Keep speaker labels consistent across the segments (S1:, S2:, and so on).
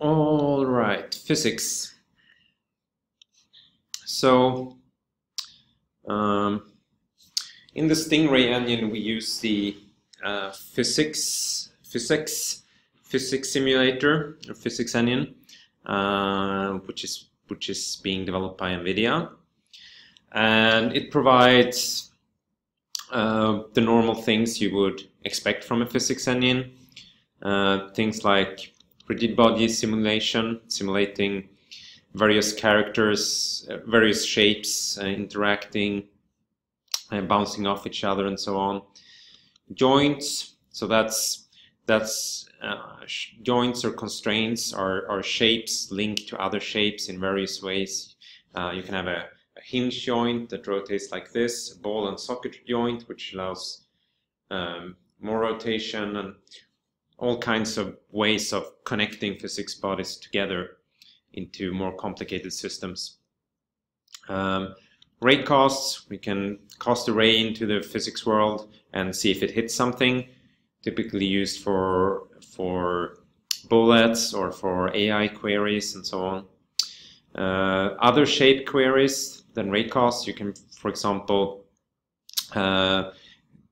S1: All right, physics. So, um, in the Stingray engine, we use the uh, PhysX, physics, physics simulator, or physics engine, uh, which is which is being developed by NVIDIA, and it provides uh, the normal things you would expect from a physics engine, uh, things like rigid body simulation, simulating various characters, uh, various shapes uh, interacting, uh, bouncing off each other, and so on. Joints, so that's that's joints or constraints are, are shapes linked to other shapes in various ways. You can have a, hinge joint that rotates like this, ball and socket joint, which allows um, more rotation and all kinds of ways of connecting physics bodies together into more complicated systems. Um, raycasts, we can cast a ray into the physics world and see if it hits something, typically used for, for bullets or for AI queries and so on. Uh, other shape queries than raycasts, you can, for example, uh,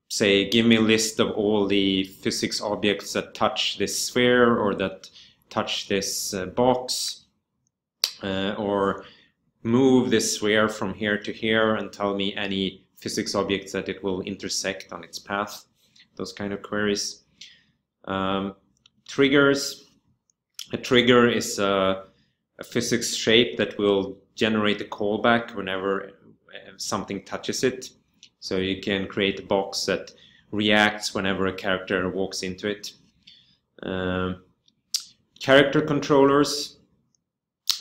S1: say, give me a list of all the physics objects that touch this sphere or that touch this uh, box, uh, or move this sphere from here to here and tell me any physics objects that it will intersect on its path, those kind of queries. Um, triggers, a trigger is a, a physics shape that will generate a callback whenever uh, something touches it. So you can create a box that reacts whenever a character walks into it. Um, character controllers,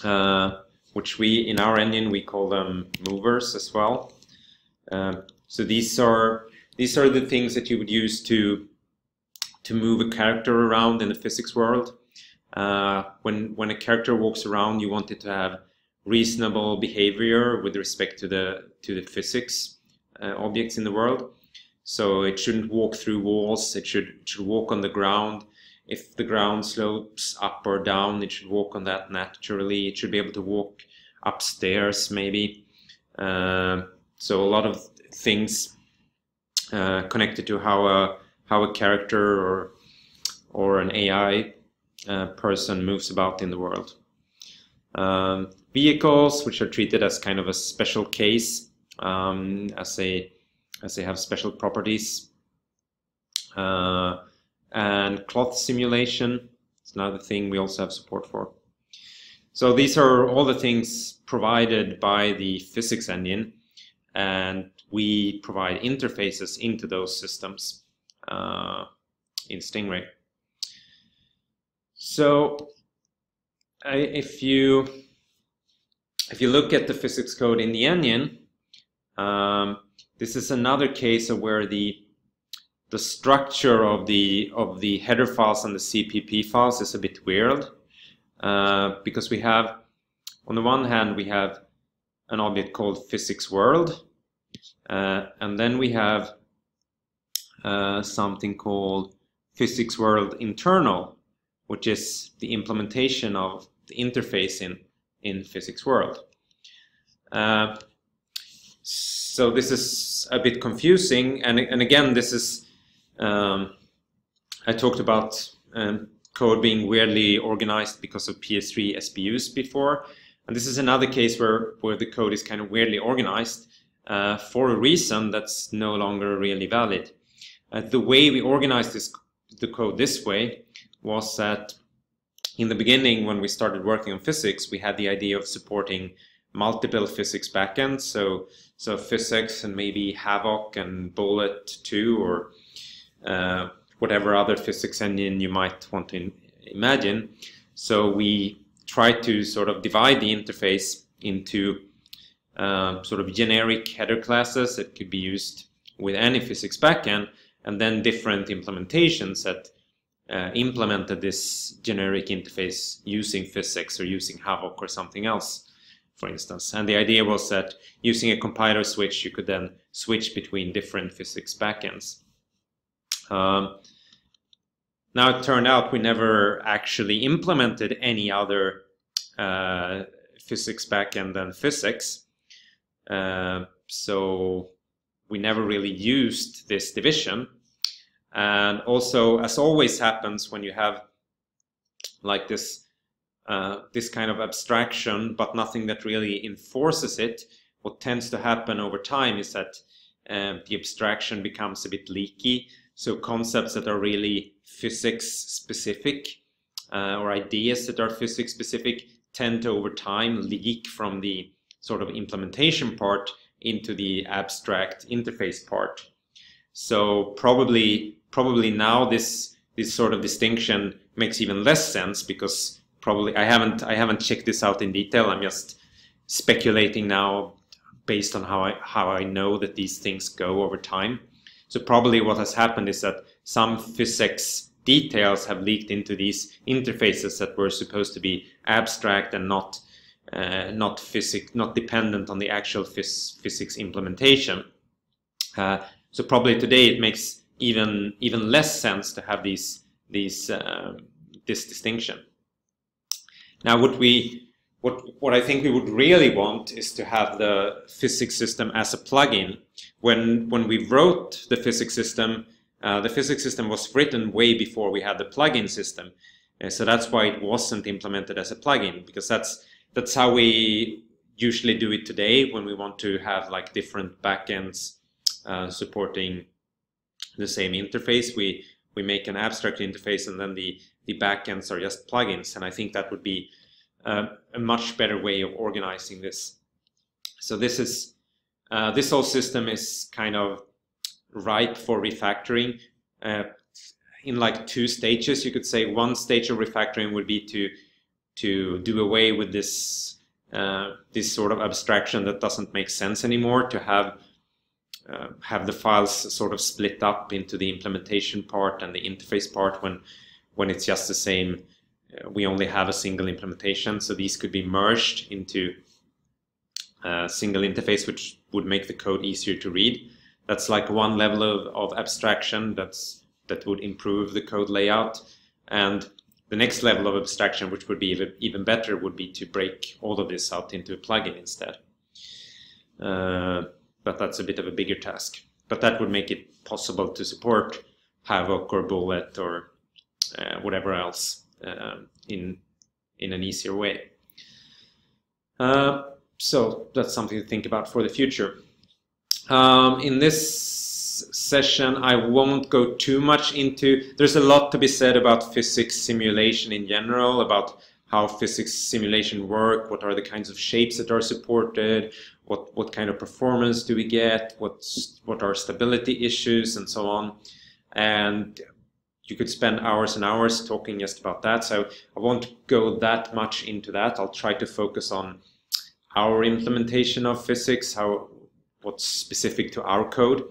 S1: uh, which we in our engine we call them movers as well. Um, so these are these are the things that you would use to to move a character around in the physics world. Uh, when when a character walks around, you want it to have reasonable behavior with respect to the to the physics uh, objects in the world. So it shouldn't walk through walls. It should it should walk on the ground. If the ground slopes up or down, it should walk on that naturally. It should be able to walk upstairs, maybe. Uh, so a lot of things uh, connected to how a how a character or or an AI uh, person moves about in the world. Um, vehicles, which are treated as kind of a special case um, as they as they have special properties. Uh, and cloth simulation is another thing we also have support for. So these are all the things provided by the physics engine, and we provide interfaces into those systems uh, in Stingray. So if you if you look at the physics code in the onion, um, this is another case of where the the structure of the of the header files and the CPP files is a bit weird uh, because we have on the one hand we have an object called physics world uh, and then we have uh, something called physics world internal which is the implementation of interface in in physics world uh, so this is a bit confusing. And, and again, this is, um, I talked about um, code being weirdly organized because of PS3 SPUs before. And this is another case where, where the code is kind of weirdly organized uh, for a reason that's no longer really valid. Uh, the way we organized this, the code this way was that in the beginning, when we started working on physics, we had the idea of supporting multiple physics backends. So so PhysX and maybe Havok and Bullet too, or uh, whatever other physics engine you might want to imagine. So we try to sort of divide the interface into uh, sort of generic header classes that could be used with any physics backend, and then different implementations that uh, implemented this generic interface using PhysX or using Havok or something else for instance. And the idea was that using a compiler switch, you could then switch between different physics backends. Um, now it turned out we never actually implemented any other uh, physics backend than PhysX. Uh, so we never really used this division. And also, as always happens when you have like this uh, this kind of abstraction, but nothing that really enforces it, what tends to happen over time is that um, the abstraction becomes a bit leaky. So concepts that are really PhysX specific uh, or ideas that are PhysX specific tend to over time leak from the sort of implementation part into the abstract interface part. So probably probably now this this sort of distinction makes even less sense because probably I haven't I haven't checked this out in detail. I'm just speculating now based on how I how I know that these things go over time. So probably what has happened is that some PhysX details have leaked into these interfaces that were supposed to be abstract and not uh, not PhysX not dependent on the actual phys physics implementation. Uh, so probably today it makes even even less sense to have these these uh, this distinction. Now, what we what what I think we would really want is to have the physics system as a plugin. When when we wrote the physics system, uh, the physics system was written way before we had the plugin system, uh, so that's why it wasn't implemented as a plugin because that's that's how we usually do it today when we want to have like different backends uh, supporting the same interface. We we make an abstract interface and then the the backends are just plugins, and I think that would be uh, a much better way of organizing this. So this is uh, this whole system is kind of ripe for refactoring uh, in like two stages. You could say one stage of refactoring would be to to do away with this uh, this sort of abstraction that doesn't make sense anymore. To have uh, have the files sort of split up into the implementation part and the interface part when when it's just the same uh, we only have a single implementation. So these could be merged into a single interface which would make the code easier to read. That's like one level of, of abstraction that's that would improve the code layout. And the next level of abstraction which would be even, even better would be to break all of this out into a plugin instead. Uh, but that's a bit of a bigger task. But that would make it possible to support Havok or Bullet or uh, whatever else uh, in in an easier way. Uh, so that's something to think about for the future. Um, in this session, I won't go too much into. There's a lot to be said about physics simulation in general, about how physics simulation work, what are the kinds of shapes that are supported, what what kind of performance do we get, what's what are stability issues, and so on. And you could spend hours and hours talking just about that. So I won't go that much into that. I'll try to focus on our implementation of physics, how what's specific to our code.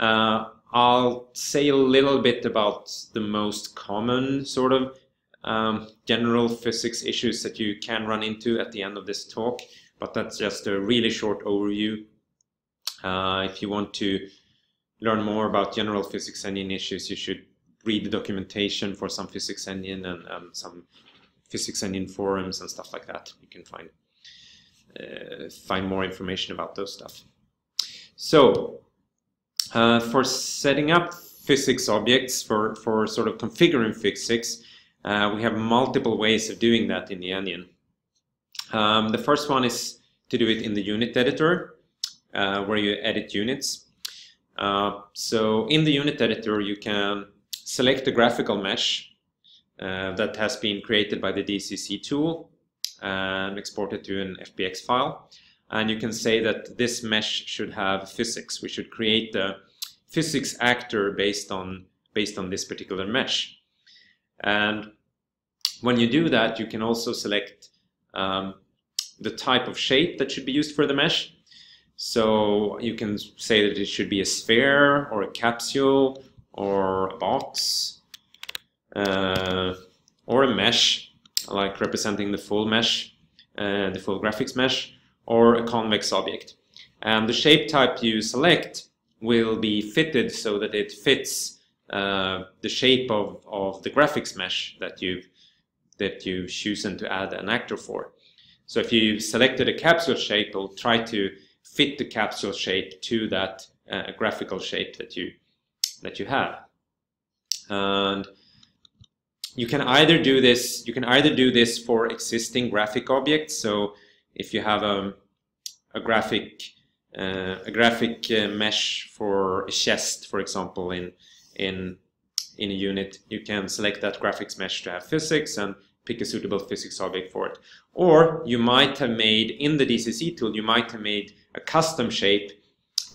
S1: Uh, I'll say a little bit about the most common sort of um, general physics issues that you can run into at the end of this talk but that's just a really short overview. Uh, if you want to learn more about general physics engine issues, you should read the documentation for some physics engine and um, some physics engine forums and stuff like that. You can find uh, find more information about those stuff. So uh, for setting up physics objects, for, for sort of configuring physics, uh, we have multiple ways of doing that in the engine. Um, the first one is to do it in the unit editor, uh, where you edit units. Uh, so in the unit editor, you can select the graphical mesh uh, that has been created by the DCC tool and export it to an FBX file. And you can say that this mesh should have physics. We should create the physics actor based on based on this particular mesh. And when you do that, you can also select um, the type of shape that should be used for the mesh. So you can say that it should be a sphere or a capsule or a box uh, or a mesh, like representing the full mesh, uh, the full graphics mesh, or a convex object. And the shape type you select will be fitted so that it fits uh, the shape of, of the graphics mesh that you've that you've chosen to add an actor for. So if you selected a capsule shape, it'll try to fit the capsule shape to that uh, graphical shape that you that you have. And you can either do this you can either do this for existing graphic objects. So if you have a, a graphic uh, a graphic uh, mesh for a chest, for example, in in in a unit, you can select that graphics mesh to have physics and pick a suitable physics object for it. Or you might have made, in the DCC tool, you might have made a custom shape,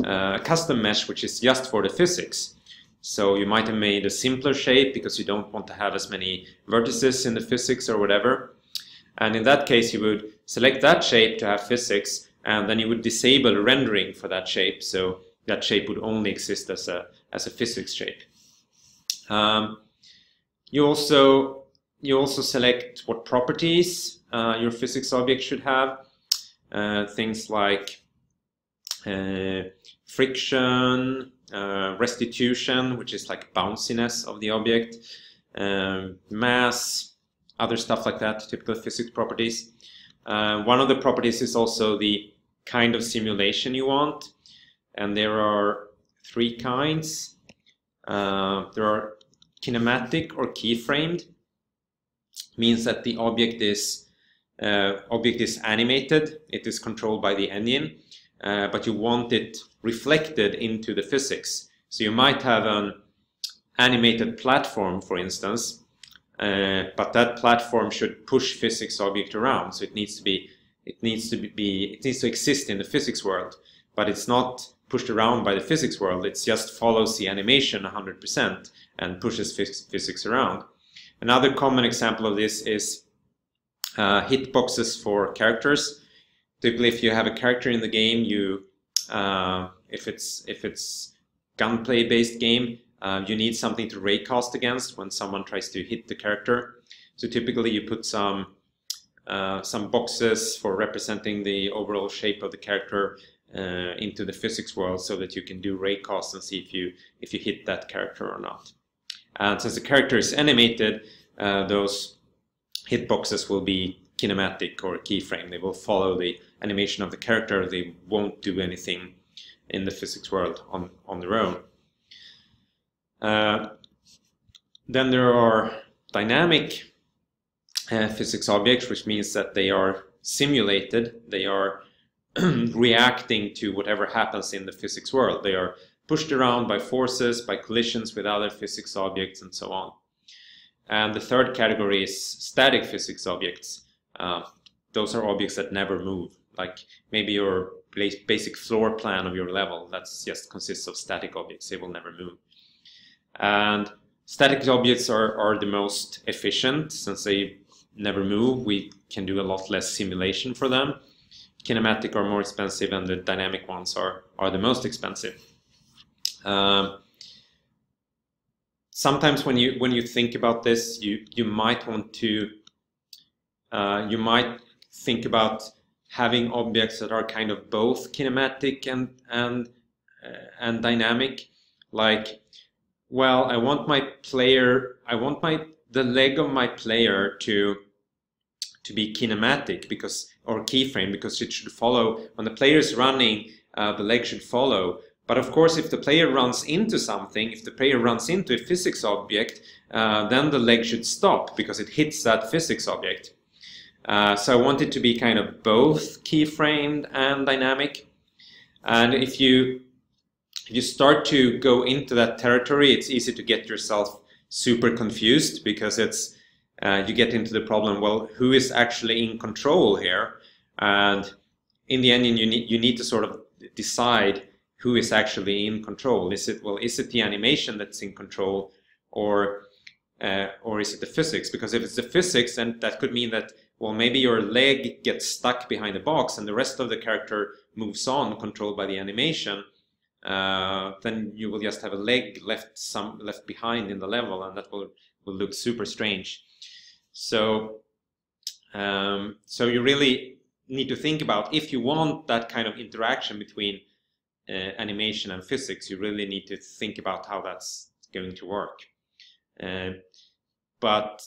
S1: uh, a custom mesh, which is just for the physics. So you might have made a simpler shape because you don't want to have as many vertices in the physics or whatever. And in that case, you would select that shape to have physics, and then you would disable rendering for that shape. So that shape would only exist as a, as a physics shape. Um, you also you also select what properties uh, your physics object should have. Uh, things like uh, friction, uh, restitution, which is like bounciness of the object, um, mass, other stuff like that, typical physics properties. Uh, one of the properties is also the kind of simulation you want, and there are three kinds. There are kinematic or keyframed, means that the object is uh, object is animated, it is controlled by the engine, uh, but you want it reflected into the physics. So you might have an animated platform, for instance, uh, but that platform should push physics object around. So it needs to be, it needs to be, it needs to exist in the physics world, but it's not pushed around by the physics world. It just follows the animation 100% and pushes physics around. Another common example of this is uh, hitboxes for characters. Typically, if you have a character in the game, you uh, if it's if it's gunplay based game, uh, you need something to raycast against when someone tries to hit the character. So typically, you put some uh, some boxes for representing the overall shape of the character uh, into the physics world, so that you can do raycast and see if you if you hit that character or not. And since the character is animated, uh, those hitboxes will be kinematic or keyframe. They will follow the animation of the character. They won't do anything in the physics world on, on their own. Uh, then there are dynamic uh, physics objects, which means that they are simulated. They are reacting to whatever happens in the physics world. They are pushed around by forces, by collisions with other physics objects, and so on. And the third category is static physics objects. Uh, those are objects that never move, like maybe your basic floor plan of your level. That just consists of static objects. They will never move. And static objects are, are the most efficient since they never move. We can do a lot less simulation for them. Kinematic are more expensive and the dynamic ones are, are the most expensive. Um, sometimes when you when you think about this, you you might want to uh, you might think about having objects that are kind of both kinematic and and uh, and dynamic. Like, well, I want my player, I want my the leg of my player to to be kinematic because or keyframe because it should follow when the player is running, uh, the leg should follow. But of course, if the player runs into something, if the player runs into a physics object, uh, then the leg should stop because it hits that physics object. Uh, so I want it to be kind of both keyframed and dynamic. And if you if you start to go into that territory, it's easy to get yourself super confused because it's uh, you get into the problem. Well, who is actually in control here? And in the end, you need you need to sort of decide who is actually in control. Is it well? Is it the animation that's in control, or uh, or is it the physics? Because if it's the physics, then that could mean that well, maybe your leg gets stuck behind the box, and the rest of the character moves on, controlled by the animation. Uh, then you will just have a leg left some left behind in the level, and that will will look super strange. So um, so you really need to think about if you want that kind of interaction between uh, animation and physics, you really need to think about how that's going to work. Uh, but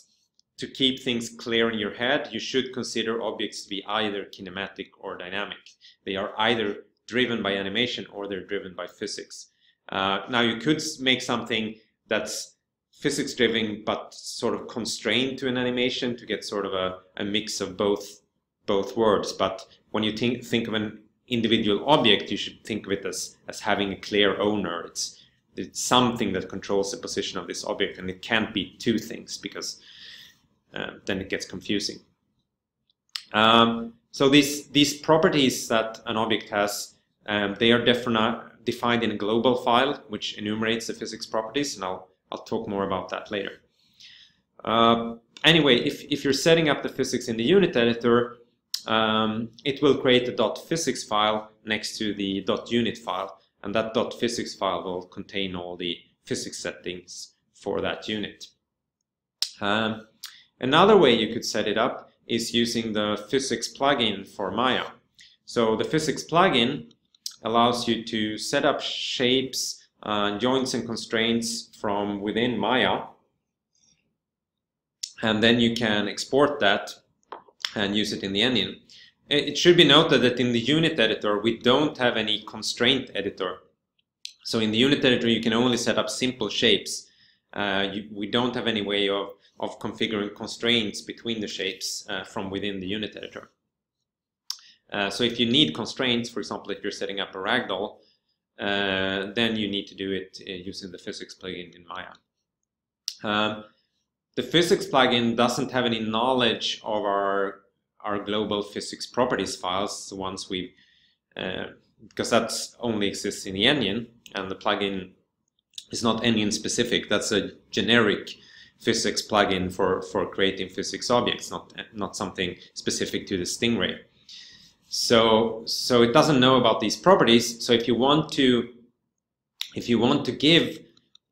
S1: to keep things clear in your head, you should consider objects to be either kinematic or dynamic. They are either driven by animation or they're driven by physics. Uh, now you could make something that's physics driven but sort of constrained to an animation to get sort of a, a mix of both both words. But when you think, think of an individual object, you should think of it as, as having a clear owner. It's, it's something that controls the position of this object and it can't be two things because uh, then it gets confusing. Um, so these, these properties that an object has, um, they are defined in a global file which enumerates the physics properties and I'll, I'll talk more about that later. Uh, anyway, if, if you're setting up the physics in the unit editor, um, it will create a .physics file next to the .unit file and that .physics file will contain all the physics settings for that unit. Um, another way you could set it up is using the PhysX plugin for Maya. So the PhysX plugin allows you to set up shapes, uh, joints and constraints from within Maya and then you can export that and use it in the engine. It should be noted that in the unit editor, we don't have any constraint editor. So in the unit editor, you can only set up simple shapes. Uh, you, we don't have any way of, of configuring constraints between the shapes uh, from within the unit editor. Uh, so if you need constraints, for example, if you're setting up a ragdoll, uh, then you need to do it uh, using the PhysX plugin in Maya. Um, the PhysX plugin doesn't have any knowledge of our our global physics properties files, ones we, uh, because that only exists in the engine, and the plugin is not engine specific. That's a generic physics plugin for for creating physics objects, not not something specific to the Stingray. So so it doesn't know about these properties. So if you want to if you want to give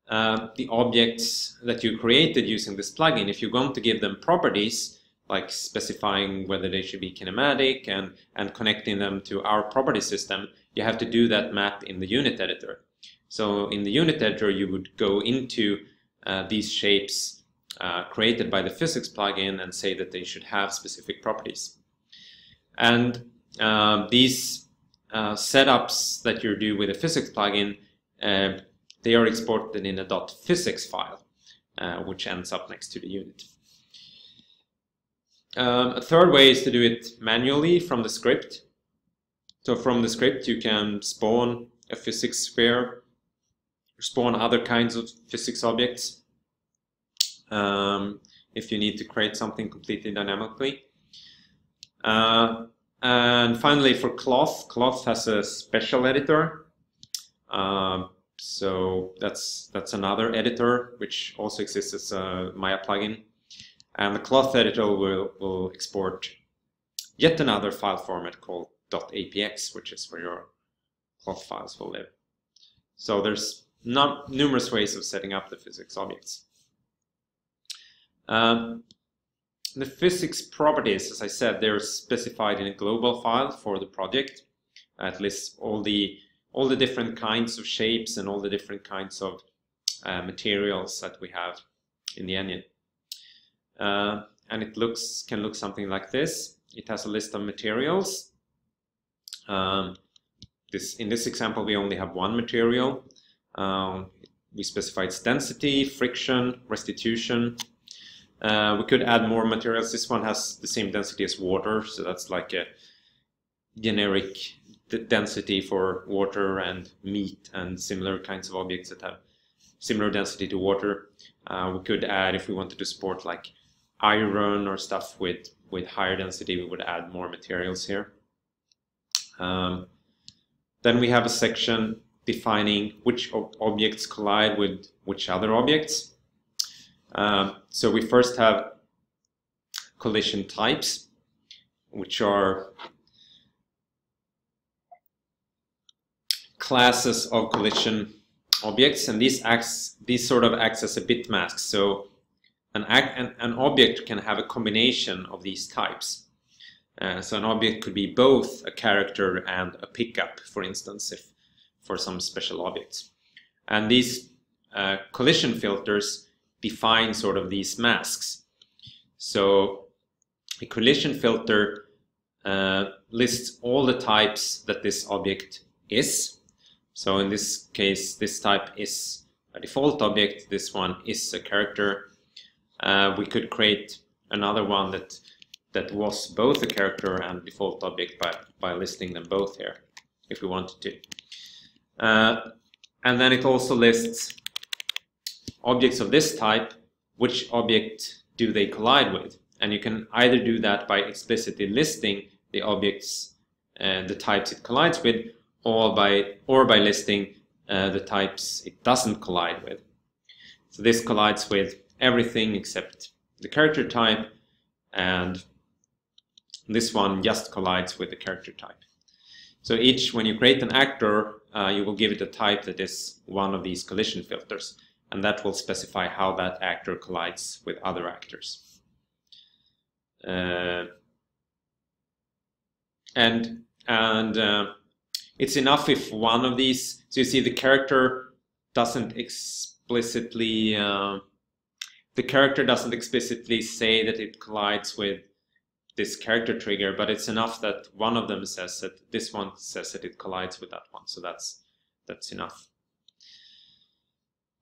S1: uh, the objects that you created using this plugin, if you're going to give them properties, like specifying whether they should be kinematic and, and connecting them to our property system, you have to do that map in the unit editor. So in the unit editor, you would go into uh, these shapes uh, created by the PhysX plugin and say that they should have specific properties. And uh, these uh, setups that you do with a PhysX plugin uh, they are exported in a .physics file, uh, which ends up next to the unit. Um, a third way is to do it manually from the script. So from the script you can spawn a physics sphere, spawn other kinds of physics objects um, if you need to create something completely dynamically. Uh, and finally for Cloth, Cloth has a special editor. Uh, so that's that's another editor which also exists as a Maya plugin. And the cloth editor will, will export yet another file format called .apx, which is where your cloth files will live. So there's not numerous ways of setting up the physics objects. Um, the physics properties, as I said, they're specified in a global file for the project. At least all the all the different kinds of shapes and all the different kinds of uh, materials that we have in the engine. Uh, and it looks can look something like this. It has a list of materials. Um, this In this example, we only have one material. Um, we specify its density, friction, restitution. Uh, we could add more materials. This one has the same density as water, so that's like a generic the density for water and meat and similar kinds of objects that have similar density to water. Uh, we could add, if we wanted to support like iron or stuff with, with higher density, we would add more materials here. Um, then we have a section defining which ob objects collide with which other objects. Um, so we first have collision types, which are classes of collision objects, and these acts these sort of acts as a bit mask. So an, an, an object can have a combination of these types. Uh, so an object could be both a character and a pickup, for instance, if for some special objects. And these uh, collision filters define sort of these masks. So a collision filter uh, lists all the types that this object is. So in this case, this type is a default object, this one is a character. Uh, we could create another one that that was both a character and default object by, by listing them both here, if we wanted to. Uh, and then it also lists objects of this type, which object do they collide with? And you can either do that by explicitly listing the objects and uh, the types it collides with, or by, or by listing uh, the types it doesn't collide with. So this collides with everything except the character type, and this one just collides with the character type. So each, when you create an actor, uh, you will give it a type that is one of these collision filters, and that will specify how that actor collides with other actors. Uh, and and uh, it's enough if one of these, so you see the character doesn't explicitly, uh, the character doesn't explicitly say that it collides with this character trigger, but it's enough that one of them says that this one says that it collides with that one. So that's that's enough.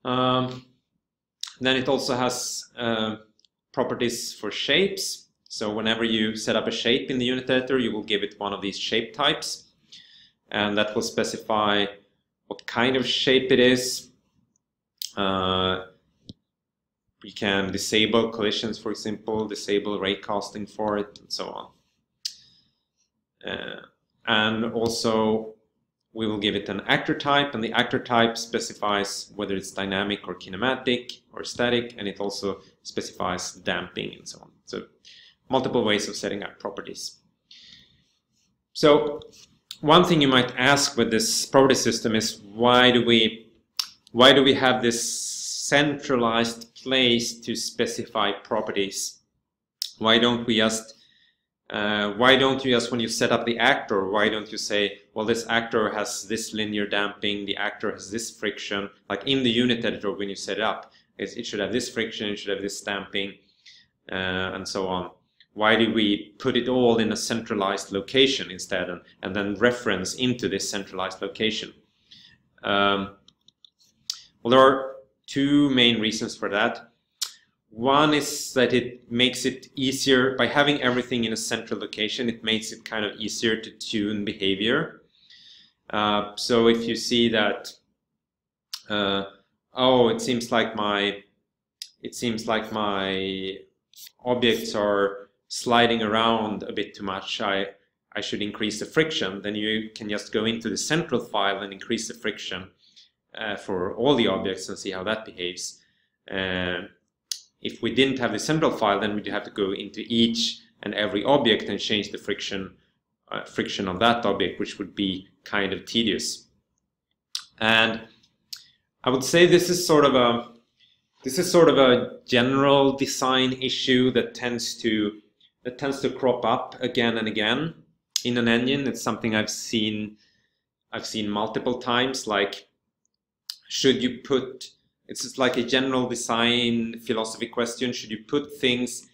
S1: Um, then it also has uh, properties for shapes. So whenever you set up a shape in the unit editor, you will give it one of these shape types. And that will specify what kind of shape it is. Uh, we can disable collisions, for example, disable raycasting for it, and so on. Uh, and also, we will give it an actor type, and the actor type specifies whether it's dynamic or kinematic or static, and it also specifies damping and so on. So, multiple ways of setting up properties. So, one thing you might ask with this property system is why do we why do we have this centralized place to specify properties. Why don't we just uh, why don't you just when you set up the actor, why don't you say, well, this actor has this linear damping, the actor has this friction, like in the unit editor when you set it up, it should have this friction, it should have this damping, uh, and so on. Why do we put it all in a centralized location instead and, and then reference into this centralized location? Um, well, there are two main reasons for that. One is that it makes it easier, by having everything in a central location, it makes it kind of easier to tune behavior. Uh, so if you see that, uh, oh, it seems like my, it seems like my objects are sliding around a bit too much, I, I should increase the friction, then you can just go into the central file and increase the friction uh, for all the objects and see how that behaves. Uh, if we didn't have the central file, then we'd have to go into each and every object and change the friction uh, friction of that object, which would be kind of tedious. And I would say this is sort of a this is sort of a general design issue that tends to that tends to crop up again and again in an engine. It's something I've seen I've seen multiple times. Like should you put it's just like a general design philosophy question should you put things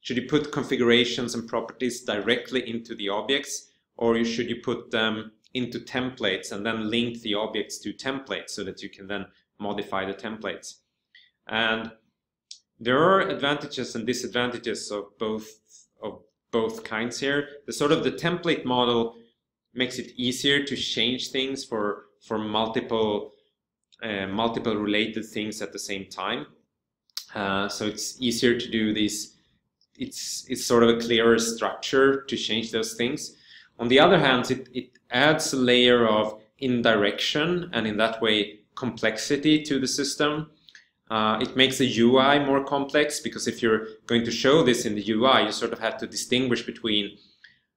S1: should you put configurations and properties directly into the objects or should you put them into templates and then link the objects to templates so that you can then modify the templates and there are advantages and disadvantages of both both kinds here the sort of the template model makes it easier to change things for for multiple uh, multiple related things at the same time. Uh, so it's easier to do these. It's it's sort of a clearer structure to change those things. On the other hand, it, it adds a layer of indirection and in that way complexity to the system. Uh, it makes the UI more complex because if you're going to show this in the UI, you sort of have to distinguish between,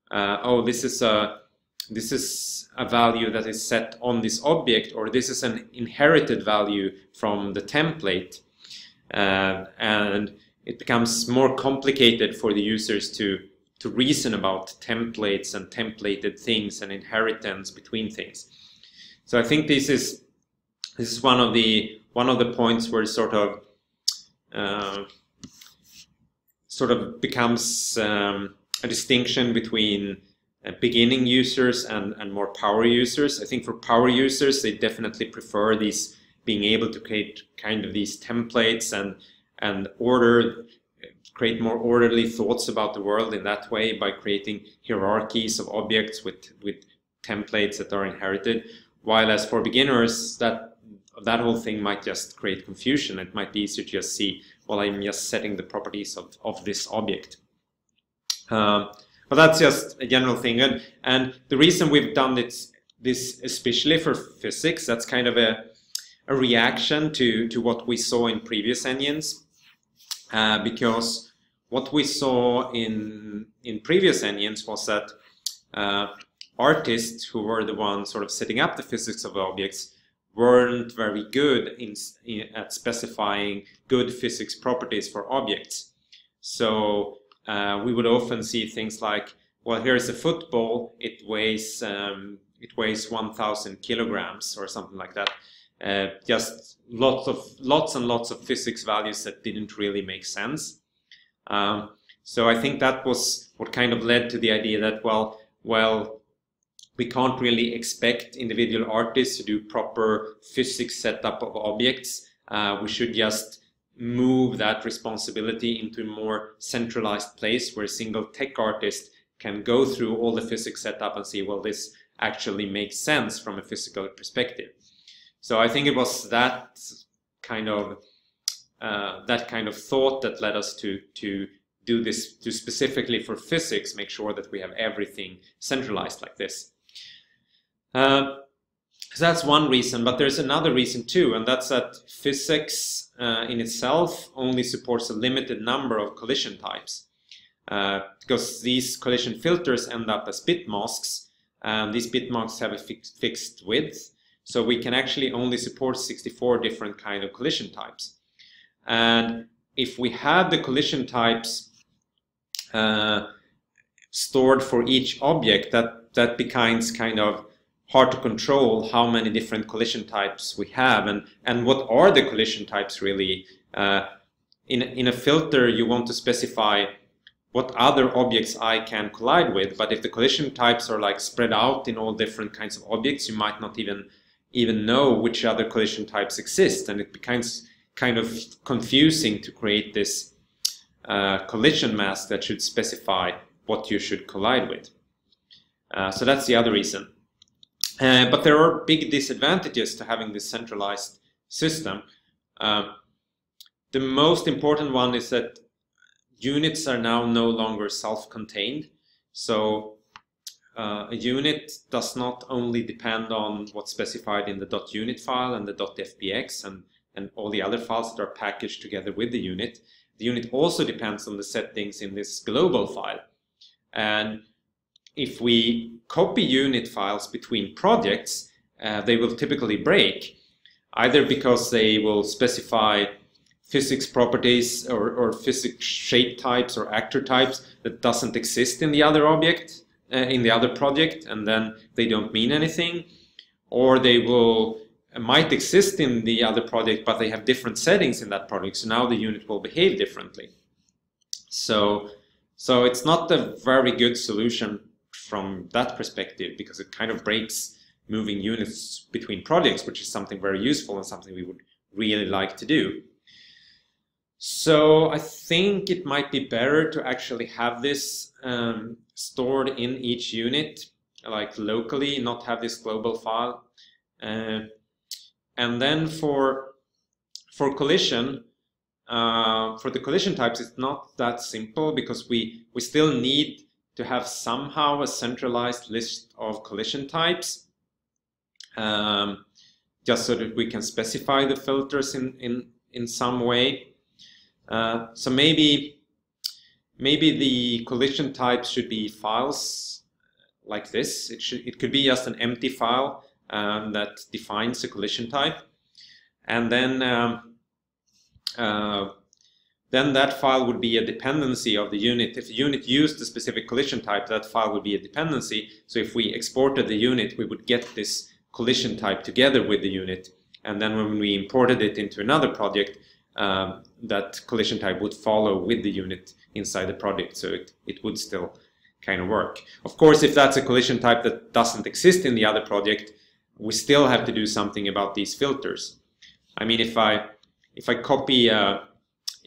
S1: uh, oh, this is a this is a value that is set on this object or this is an inherited value from the template uh, and it becomes more complicated for the users to to reason about templates and templated things and inheritance between things. So I think this is this is one of the one of the points where it sort of uh, sort of becomes um, a distinction between uh, beginning users and, and more power users. I think for power users, they definitely prefer these being able to create kind of these templates and and order create more orderly thoughts about the world in that way by creating hierarchies of objects with with templates that are inherited. While as for beginners, that that whole thing might just create confusion. It might be easier to just see, well, I'm just setting the properties of, of this object. Um, but that's just a general thing. And, and the reason we've done this, this especially for physics, that's kind of a, a reaction to, to what we saw in previous engines. Uh, because what we saw in, in previous engines was that uh, artists who were the ones sort of setting up the physics of objects weren't very good in, in, at specifying good physics properties for objects. So uh, we would often see things like, well, here's a football. It weighs um, it weighs 1,000 kilograms or something like that. Uh, just lots of lots and lots of physics values that didn't really make sense. Um, so I think that was what kind of led to the idea that well, well, we can't really expect individual artists to do proper physics setup of objects. Uh, we should just move that responsibility into a more centralized place where a single tech artist can go through all the physics setup and see, well, this actually makes sense from a physical perspective. So I think it was that kind of uh, that kind of thought that led us to to do this to specifically for physics make sure that we have everything centralized like this. Uh, so that's one reason, but there's another reason too, and that's that PhysX uh, in itself only supports a limited number of collision types. Uh, because these collision filters end up as bit masks, and these bit masks have a fix fixed width, so we can actually only support 64 different kind of collision types. And if we had the collision types uh, stored for each object, that, that becomes kind of hard to control how many different collision types we have and, and what are the collision types really. Uh, in, in a filter, you want to specify what other objects I can collide with, but if the collision types are like spread out in all different kinds of objects, you might not even even know which other collision types exist, and it becomes kind of confusing to create this uh, collision mask that should specify what you should collide with. Uh, so that's the other reason. Uh, but there are big disadvantages to having this centralized system. Uh, the most important one is that units are now no longer self-contained. So uh, a unit does not only depend on what's specified in the .unit file and the .fbx and, and all the other files that are packaged together with the unit. The unit also depends on the settings in this global file. And if we copy unit files between projects, uh, they will typically break, either because they will specify physics properties or, or physics shape types or actor types that doesn't exist in the other object, uh, in the other project, and then they don't mean anything, or they will uh, might exist in the other project, but they have different settings in that project, so now the unit will behave differently. So, so it's not a very good solution from that perspective because it kind of breaks moving units between projects, which is something very useful and something we would really like to do. So I think it might be better to actually have this um, stored in each unit, like locally, not have this global file. Uh, and then for for collision, uh, for the collision types, it's not that simple because we we still need to have somehow a centralized list of collision types, um, just so that we can specify the filters in, in, in some way. Uh, so maybe, maybe the collision types should be files like this. It, should, it could be just an empty file um, that defines a collision type. And then um, uh, then that file would be a dependency of the unit. If the unit used a specific collision type, that file would be a dependency. So if we exported the unit, we would get this collision type together with the unit. and then when we imported it into another project, um, that collision type would follow with the unit inside the project, so it, it would still kind of work. Of course, if that's a collision type that doesn't exist in the other project, we still have to do something about these filters. I mean, if I if I copy uh,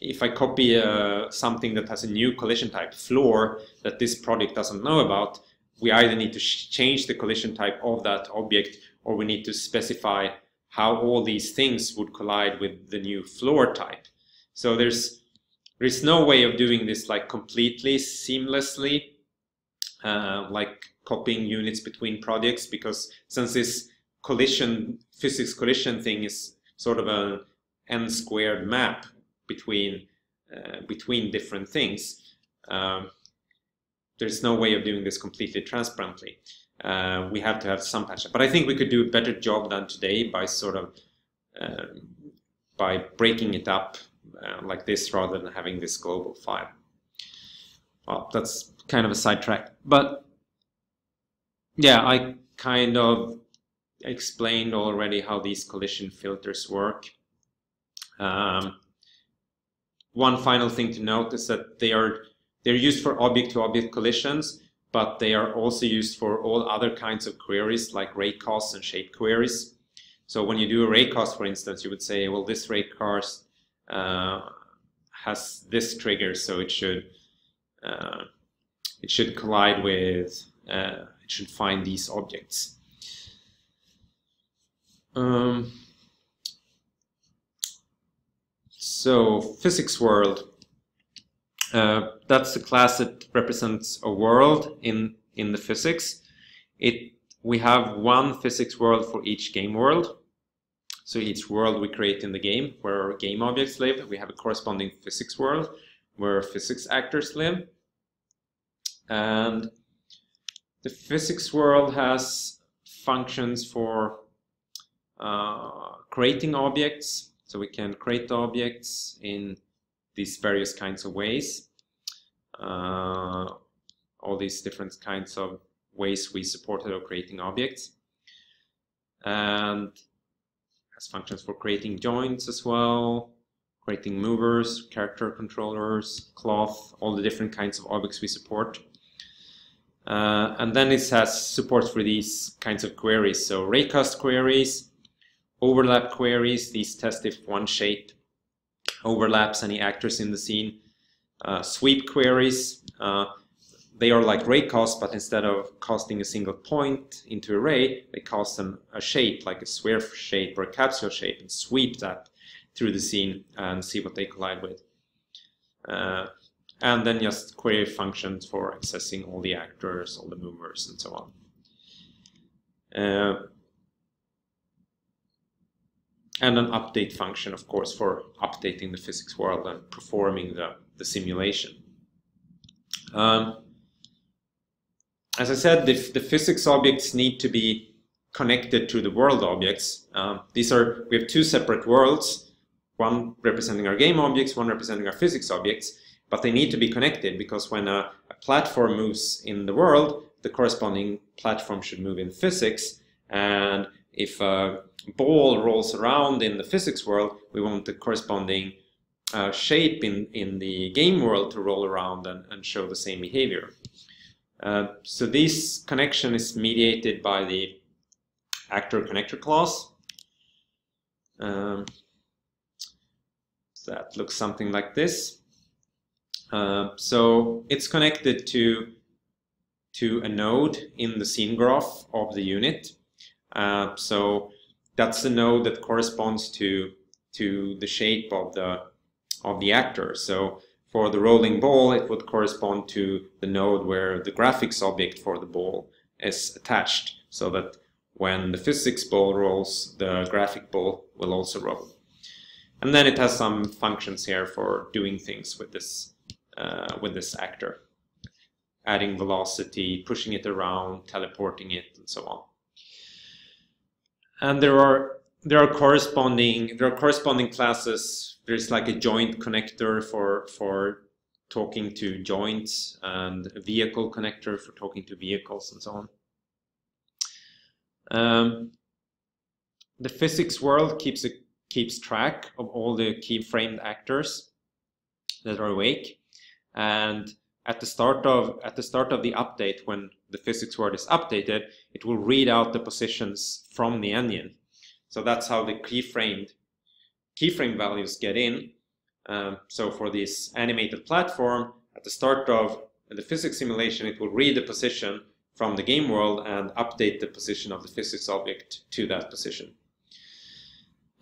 S1: if I copy uh, something that has a new collision type floor that this project doesn't know about, we either need to change the collision type of that object or we need to specify how all these things would collide with the new floor type. So there's there's no way of doing this like completely seamlessly, uh, like copying units between projects, because since this collision physics collision thing is sort of a n squared map between uh, between different things. Um, there's no way of doing this completely transparently. Uh, we have to have some patch. But I think we could do a better job than today by sort of uh, by breaking it up uh, like this rather than having this global file. Well, that's kind of a sidetrack. But yeah, I kind of explained already how these collision filters work. Um, one final thing to note is that they are they're used for object-to-object collisions, but they are also used for all other kinds of queries like raycast and shape queries. So when you do a raycast, for instance, you would say, well, this raycast uh, has this trigger, so it should uh, it should collide with uh, it should find these objects. Um, so physics world uh, that's the class that represents a world in in the physics. It we have one physics world for each game world. So each world we create in the game where game objects live, we have a corresponding physics world where physics actors live. And the physics world has functions for uh, creating objects. So we can create objects in these various kinds of ways. Uh, all these different kinds of ways we supported of creating objects. And has functions for creating joints as well, creating movers, character controllers, cloth, all the different kinds of objects we support. Uh, and then it has support for these kinds of queries. So raycast queries, overlap queries, these test if one shape overlaps any actors in the scene. Uh, sweep queries, uh, they are like raycast, but instead of casting a single point into a ray, they cast them a shape, like a sphere shape or a capsule shape, and sweep that through the scene and see what they collide with. Uh, and then just query functions for accessing all the actors, all the movers, and so on. And an update function, of course, for updating the physics world and performing the, the simulation. Um, as I said, the, the, physics objects need to be connected to the world objects. Um, these are, we have two separate worlds, one representing our game objects, one representing our physics objects, but they need to be connected because when a, a platform moves in the world, the corresponding platform should move in physics, and if a ball rolls around in the physics world, we want the corresponding uh, shape in, in the game world to roll around and, and show the same behavior. Uh, so this connection is mediated by the actor connector class. Um, that looks something like this. Uh, so it's connected to to a node in the scene graph of the unit. Uh, so that's the node that corresponds to to the shape of the of the actor. So for the rolling ball, it would correspond to the node where the graphics object for the ball is attached, so that when the physics ball rolls, the graphic ball will also roll. And then it has some functions here for doing things with this uh, with this actor, adding velocity, pushing it around, teleporting it, and so on and there are there are corresponding there are corresponding classes. There's like a joint connector for for talking to joints and a vehicle connector for talking to vehicles and so on. Um, the physics world keeps a, keeps track of all the keyframed actors that are awake, and at the start of at the start of the update, when the physics world is updated, it will read out the positions from the engine. So that's how the keyframed keyframe values get in. Um, so for this animated platform, at the start of the physics simulation, it will read the position from the game world and update the position of the physics object to that position.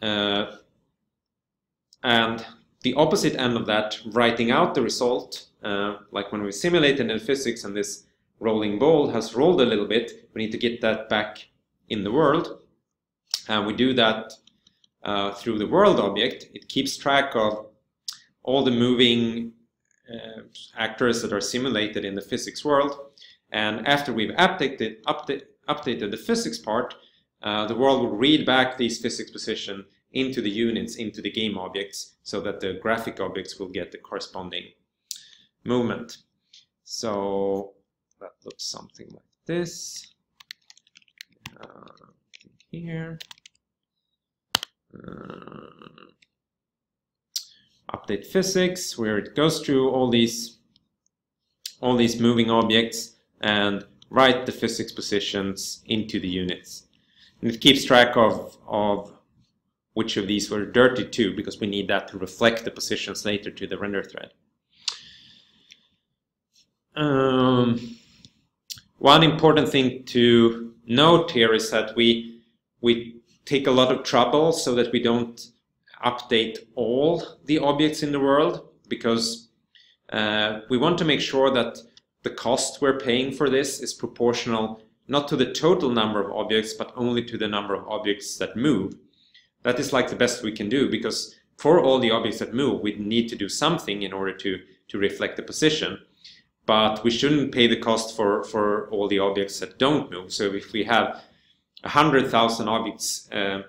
S1: Uh, and the opposite end of that, writing out the result, uh, like when we simulated in physics and this rolling ball has rolled a little bit, we need to get that back in the world. And we do that uh, through the world object. It keeps track of all the moving uh, actors that are simulated in the physics world. And after we've updated, update, updated the physics part, uh, the world will read back these physics position into the units, into the game objects, so that the graphic objects will get the corresponding movement. So that looks something like this. Uh, here. Uh, update physics, where it goes through all these all these moving objects and write the physics positions into the units. And it keeps track of, of which of these were dirty too, because we need that to reflect the positions later to the render thread. Um, one important thing to note here is that we, we take a lot of trouble so that we don't update all the objects in the world because uh, we want to make sure that the cost we're paying for this is proportional not to the total number of objects, but only to the number of objects that move. That is like the best we can do because for all the objects that move, we need to do something in order to, to reflect the position. But we shouldn't pay the cost for, for all the objects that don't move. So if we have 100,000 objects uh,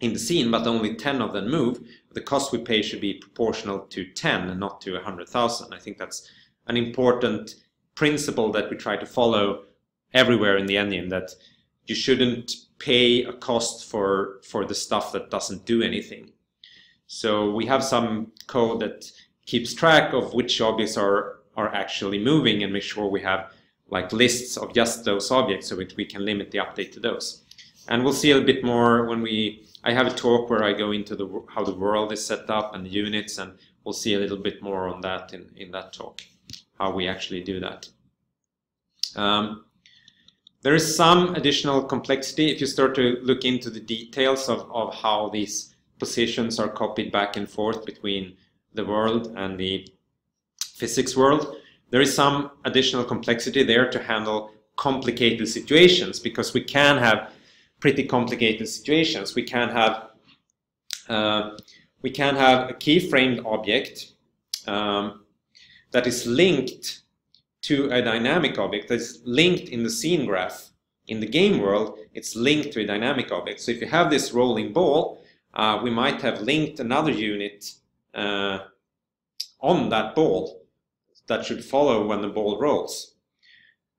S1: in the scene, but only 10 of them move, the cost we pay should be proportional to 10 and not to 100,000. I think that's an important principle that we try to follow everywhere in the engine that you shouldn't pay a cost for for the stuff that doesn't do anything. So we have some code that keeps track of which objects are are actually moving and make sure we have like lists of just those objects so that we can limit the update to those. And we'll see a bit more when we I have a talk where I go into the how the world is set up and the units and we'll see a little bit more on that in, in that talk how we actually do that. Um, there is some additional complexity if you start to look into the details of, of how these positions are copied back and forth between the world and the physics world. There is some additional complexity there to handle complicated situations because we can have pretty complicated situations. We can have uh, we can have a keyframed object um, that is linked to a dynamic object that's linked in the scene graph. In the game world, it's linked to a dynamic object. So if you have this rolling ball, uh, we might have linked another unit uh, on that ball that should follow when the ball rolls.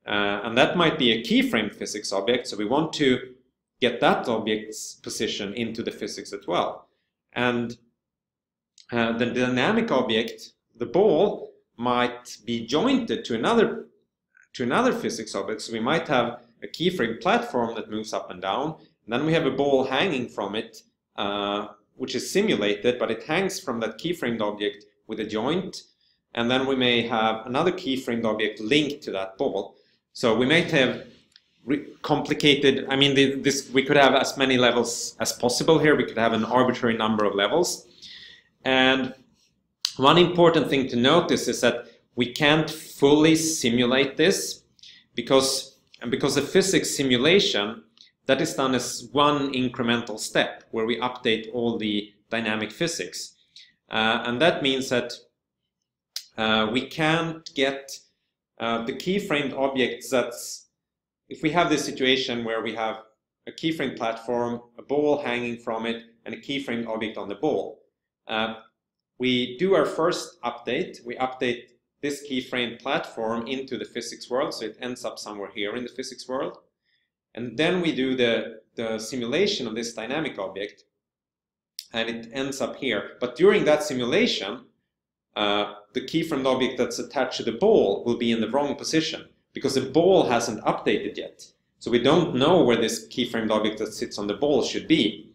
S1: Uh, and that might be a keyframe physics object, so we want to get that object's position into the physics as well. And uh, the dynamic object, the ball, might be jointed to another to another physics object. So we might have a keyframe platform that moves up and down. And then we have a ball hanging from it, uh, which is simulated, but it hangs from that keyframed object with a joint. And then we may have another keyframed object linked to that ball. So we might have complicated, I mean, the, this we could have as many levels as possible here. We could have an arbitrary number of levels. And one important thing to notice is that we can't fully simulate this because, and because the physics simulation that is done as one incremental step where we update all the dynamic physics. Uh, and that means that uh, we can't get uh, the keyframed objects that's, if we have this situation where we have a keyframe platform, a ball hanging from it, and a keyframed object on the ball, uh, we do our first update. We update this keyframe platform into the physics world, so it ends up somewhere here in the physics world. And then we do the, the simulation of this dynamic object, and it ends up here. But during that simulation, uh, the keyframed object that's attached to the ball will be in the wrong position because the ball hasn't updated yet. So we don't know where this keyframed object that sits on the ball should be.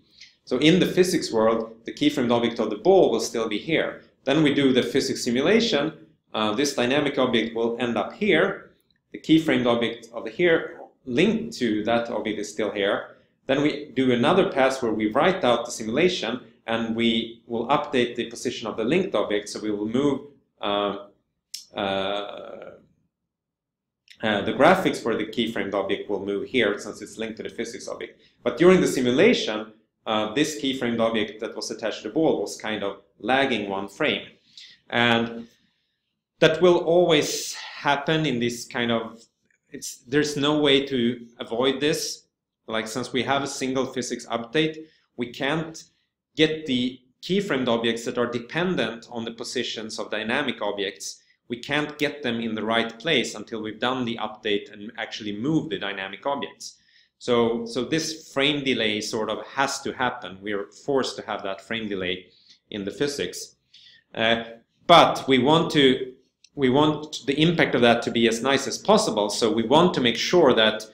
S1: So in the physics world, the keyframed object of the ball will still be here. Then we do the physics simulation. Uh, this dynamic object will end up here. The keyframed object of the here linked to that object is still here. Then we do another pass where we write out the simulation and we will update the position of the linked object. So we will move uh, uh, uh, the graphics for the keyframed object will move here since it's linked to the physics object. But during the simulation, uh, this keyframed object that was attached to the ball was kind of lagging one frame. And that will always happen in this kind of, it's, there's no way to avoid this. Like since we have a single physics update, we can't get the keyframed objects that are dependent on the positions of dynamic objects we can't get them in the right place until we've done the update and actually move the dynamic objects. So, so this frame delay sort of has to happen. We're forced to have that frame delay in the physics. Uh, but we want to we want the impact of that to be as nice as possible. So we want to make sure that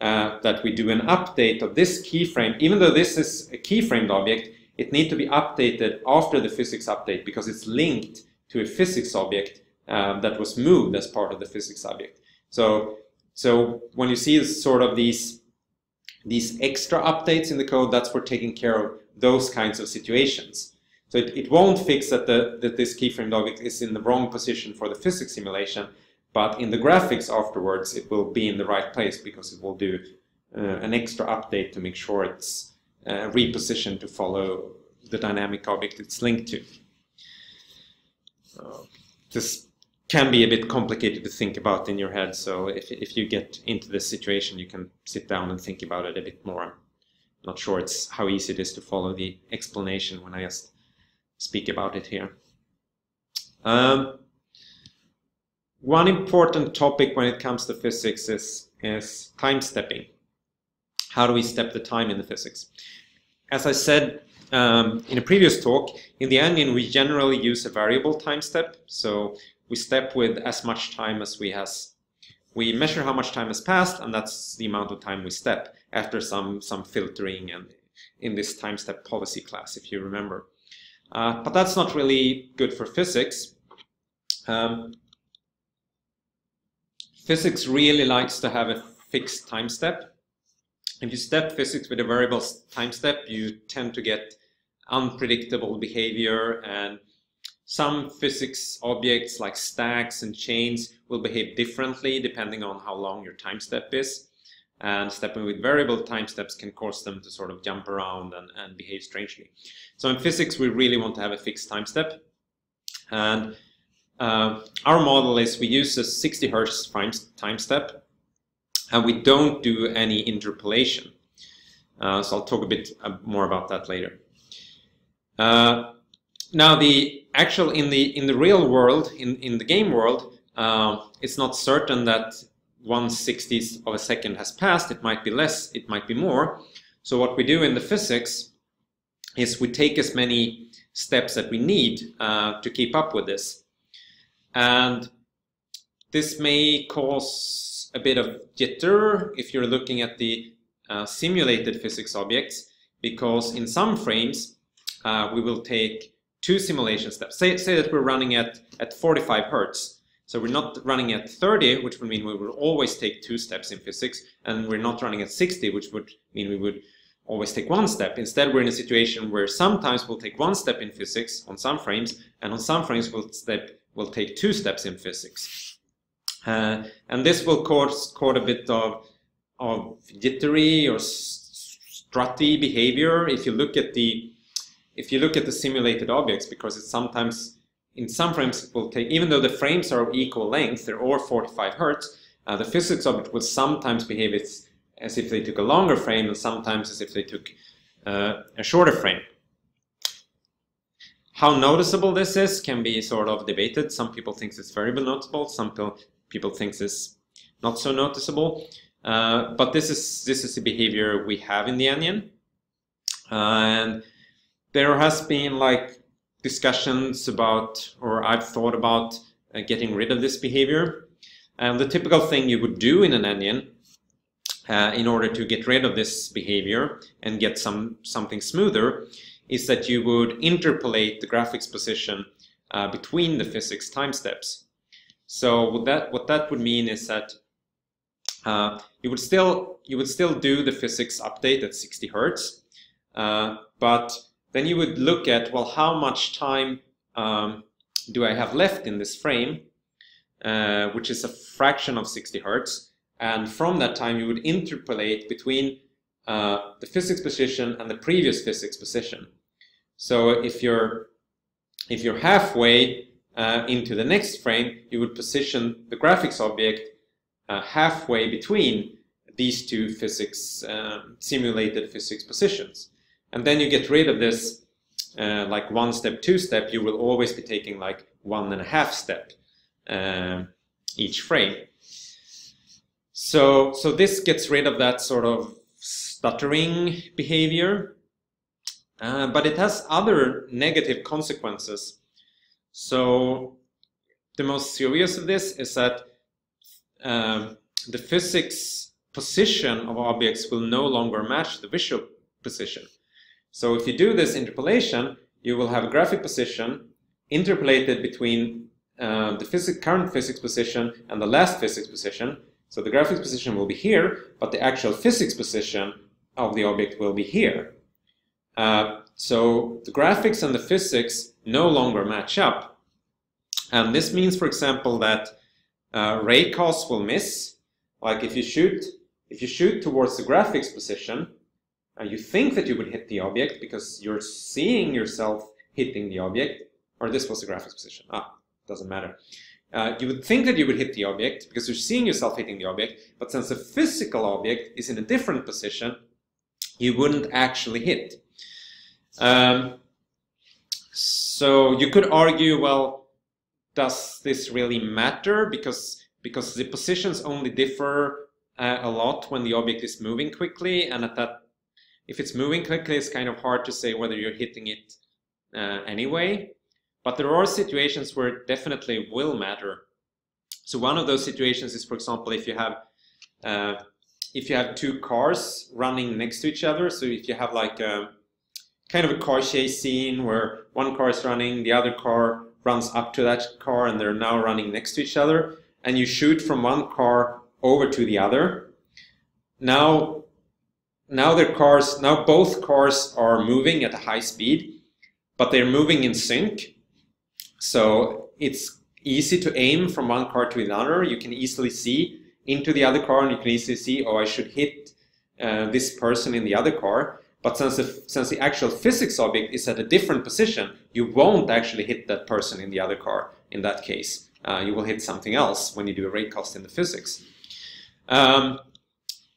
S1: uh, that we do an update of this keyframe. Even though this is a keyframed object, it needs to be updated after the physics update because it's linked to a physics object um, that was moved as part of the physics object. So, so when you see sort of these these extra updates in the code, that's for taking care of those kinds of situations. So it, it won't fix that, the, that this keyframed object is in the wrong position for the physics simulation, but in the graphics afterwards, it will be in the right place because it will do uh, an extra update to make sure it's uh, to follow the dynamic object it's linked to. Uh, this can be a bit complicated to think about in your head. So if, if you get into this situation, you can sit down and think about it a bit more. I'm not sure it's how easy it is to follow the explanation when I just speak about it here. Um, one important topic when it comes to physics is, is time stepping. How do we step the time in the physics? As I said um, in a previous talk, in the engine we generally use a variable time step. So we step with as much time as we has. We measure how much time has passed, and that's the amount of time we step after some, some filtering and in this time step policy class, if you remember. Uh, but that's not really good for physics. Um, physics really likes to have a fixed time step. If you step physics with a variable time step, you tend to get unpredictable behavior and some physics objects like stacks and chains will behave differently depending on how long your time step is. And stepping with variable time steps can cause them to sort of jump around and, and behave strangely. So in physics, we really want to have a fixed time step. And uh, our model is we use a 60 hertz time step and we don't do any interpolation. Uh, so I'll talk a bit uh, more about that later. Uh, now the actual in the in the real world, in in the game world, uh, it's not certain that one sixtieth of a second has passed. It might be less. It might be more. So what we do in the physics is we take as many steps that we need uh, to keep up with this, and this may cause a bit of jitter if you're looking at the uh, simulated physics objects, because in some frames uh, we will take two simulation steps. Say, say that we're running at, at 45 hertz. So we're not running at 30, which would mean we would always take two steps in physics, and we're not running at 60, which would mean we would always take one step. Instead, we're in a situation where sometimes we'll take one step in physics on some frames, and on some frames we'll, step, we'll take two steps in physics. Uh, and this will cause, cause a bit of, of jittery or strutty behavior. If you look at the if you look at the simulated objects, because it's sometimes in some frames it will take, even though the frames are of equal length, they're all 45 hertz, uh, the physics object will sometimes behave as, as if they took a longer frame and sometimes as if they took uh, a shorter frame. How noticeable this is can be sort of debated. Some people think it's very noticeable, some people think it's not so noticeable. Uh, but this is this is the behavior we have in the engine, and there has been like discussions about, or I've thought about uh, getting rid of this behavior. And the typical thing you would do in an engine uh, in order to get rid of this behavior and get some something smoother is that you would interpolate the graphics position uh, between the physics time steps. So what that what that would mean is that uh, you would still you would still do the physics update at 60 hertz, uh, but then you would look at well how much time um, do I have left in this frame, uh, which is a fraction of 60 hertz, and from that time you would interpolate between uh, the physics position and the previous physics position. So if you're if you're halfway uh, into the next frame, you would position the graphics object uh, halfway between these two physics um, simulated physics positions. And then you get rid of this uh, like one step, two step, you will always be taking like one and a half step uh, each frame. So, so this gets rid of that sort of stuttering behavior, uh, but it has other negative consequences. So the most serious of this is that uh, the physics position of objects will no longer match the visual position. So if you do this interpolation, you will have a graphic position interpolated between uh, the current physics position and the last physics position. So the graphics position will be here, but the actual physics position of the object will be here. Uh, so the graphics and the physics no longer match up. And this means, for example, that uh, raycasts will miss. Like if you shoot, if you shoot towards the graphics position, and you think that you would hit the object because you're seeing yourself hitting the object, or this was the graphics position. Ah, doesn't matter. Uh, you would think that you would hit the object because you're seeing yourself hitting the object, but since the physical object is in a different position, you wouldn't actually hit. Um, so you could argue, well, does this really matter? Because because the positions only differ uh, a lot when the object is moving quickly, and at that if it's moving quickly, it's kind of hard to say whether you're hitting it uh, anyway. But there are situations where it definitely will matter. So one of those situations is, for example, if you have uh, if you have two cars running next to each other. So if you have like a kind of a car chase scene where one car is running, the other car runs up to that car, and they're now running next to each other, and you shoot from one car over to the other. Now now their cars, now both cars are moving at a high speed, but they're moving in sync. So it's easy to aim from one car to another. You can easily see into the other car and you can easily see, oh, I should hit uh, this person in the other car. But since the, since the actual physics object is at a different position, you won't actually hit that person in the other car in that case. Uh, you will hit something else when you do a raycast in the physics. Um,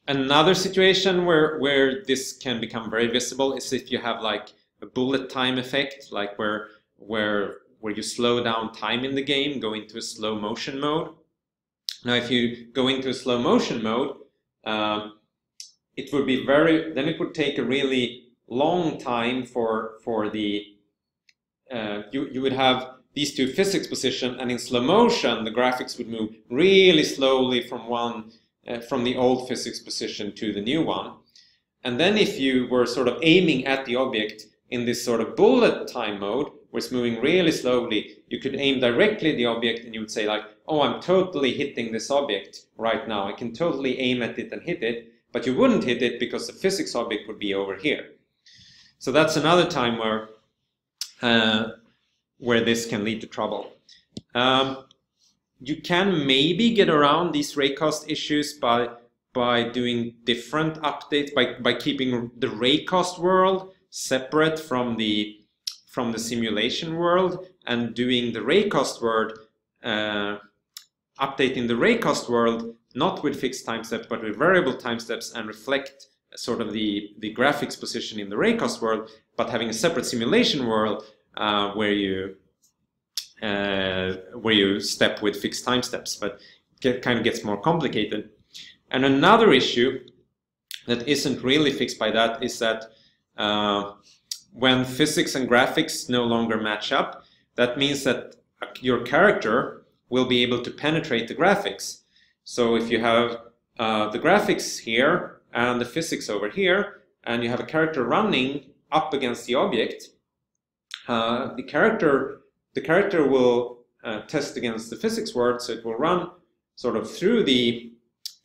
S1: Another situation where, where this can become very visible is if you have like a bullet time effect, like where, where, where you slow down time in the game, go into a slow motion mode. Now, if you go into a slow motion mode, um, it would be very, then it would take a really long time for, for the, uh, you, you would have these two physics position and in slow motion, the graphics would move really slowly from one uh, from the old physics position to the new one. And then if you were sort of aiming at the object in this sort of bullet time mode, where it's moving really slowly, you could aim directly at the object and you would say like, oh, I'm totally hitting this object right now. I can totally aim at it and hit it, but you wouldn't hit it because the physics object would be over here. So that's another time where, uh, where this can lead to trouble. Um, you can maybe get around these raycast issues by by doing different updates by, by keeping the raycast world separate from the from the simulation world and doing the raycast world uh, updating the raycast world not with fixed time steps but with variable time steps and reflect sort of the the graphics position in the raycast world but having a separate simulation world uh, where you uh, where you step with fixed time steps, but it kind of gets more complicated. And another issue that isn't really fixed by that is that uh, when physics and graphics no longer match up, that means that your character will be able to penetrate the graphics. So if you have uh, the graphics here and the physics over here, and you have a character running up against the object, uh, the character the character will uh, test against the physics world, so it will run sort of through the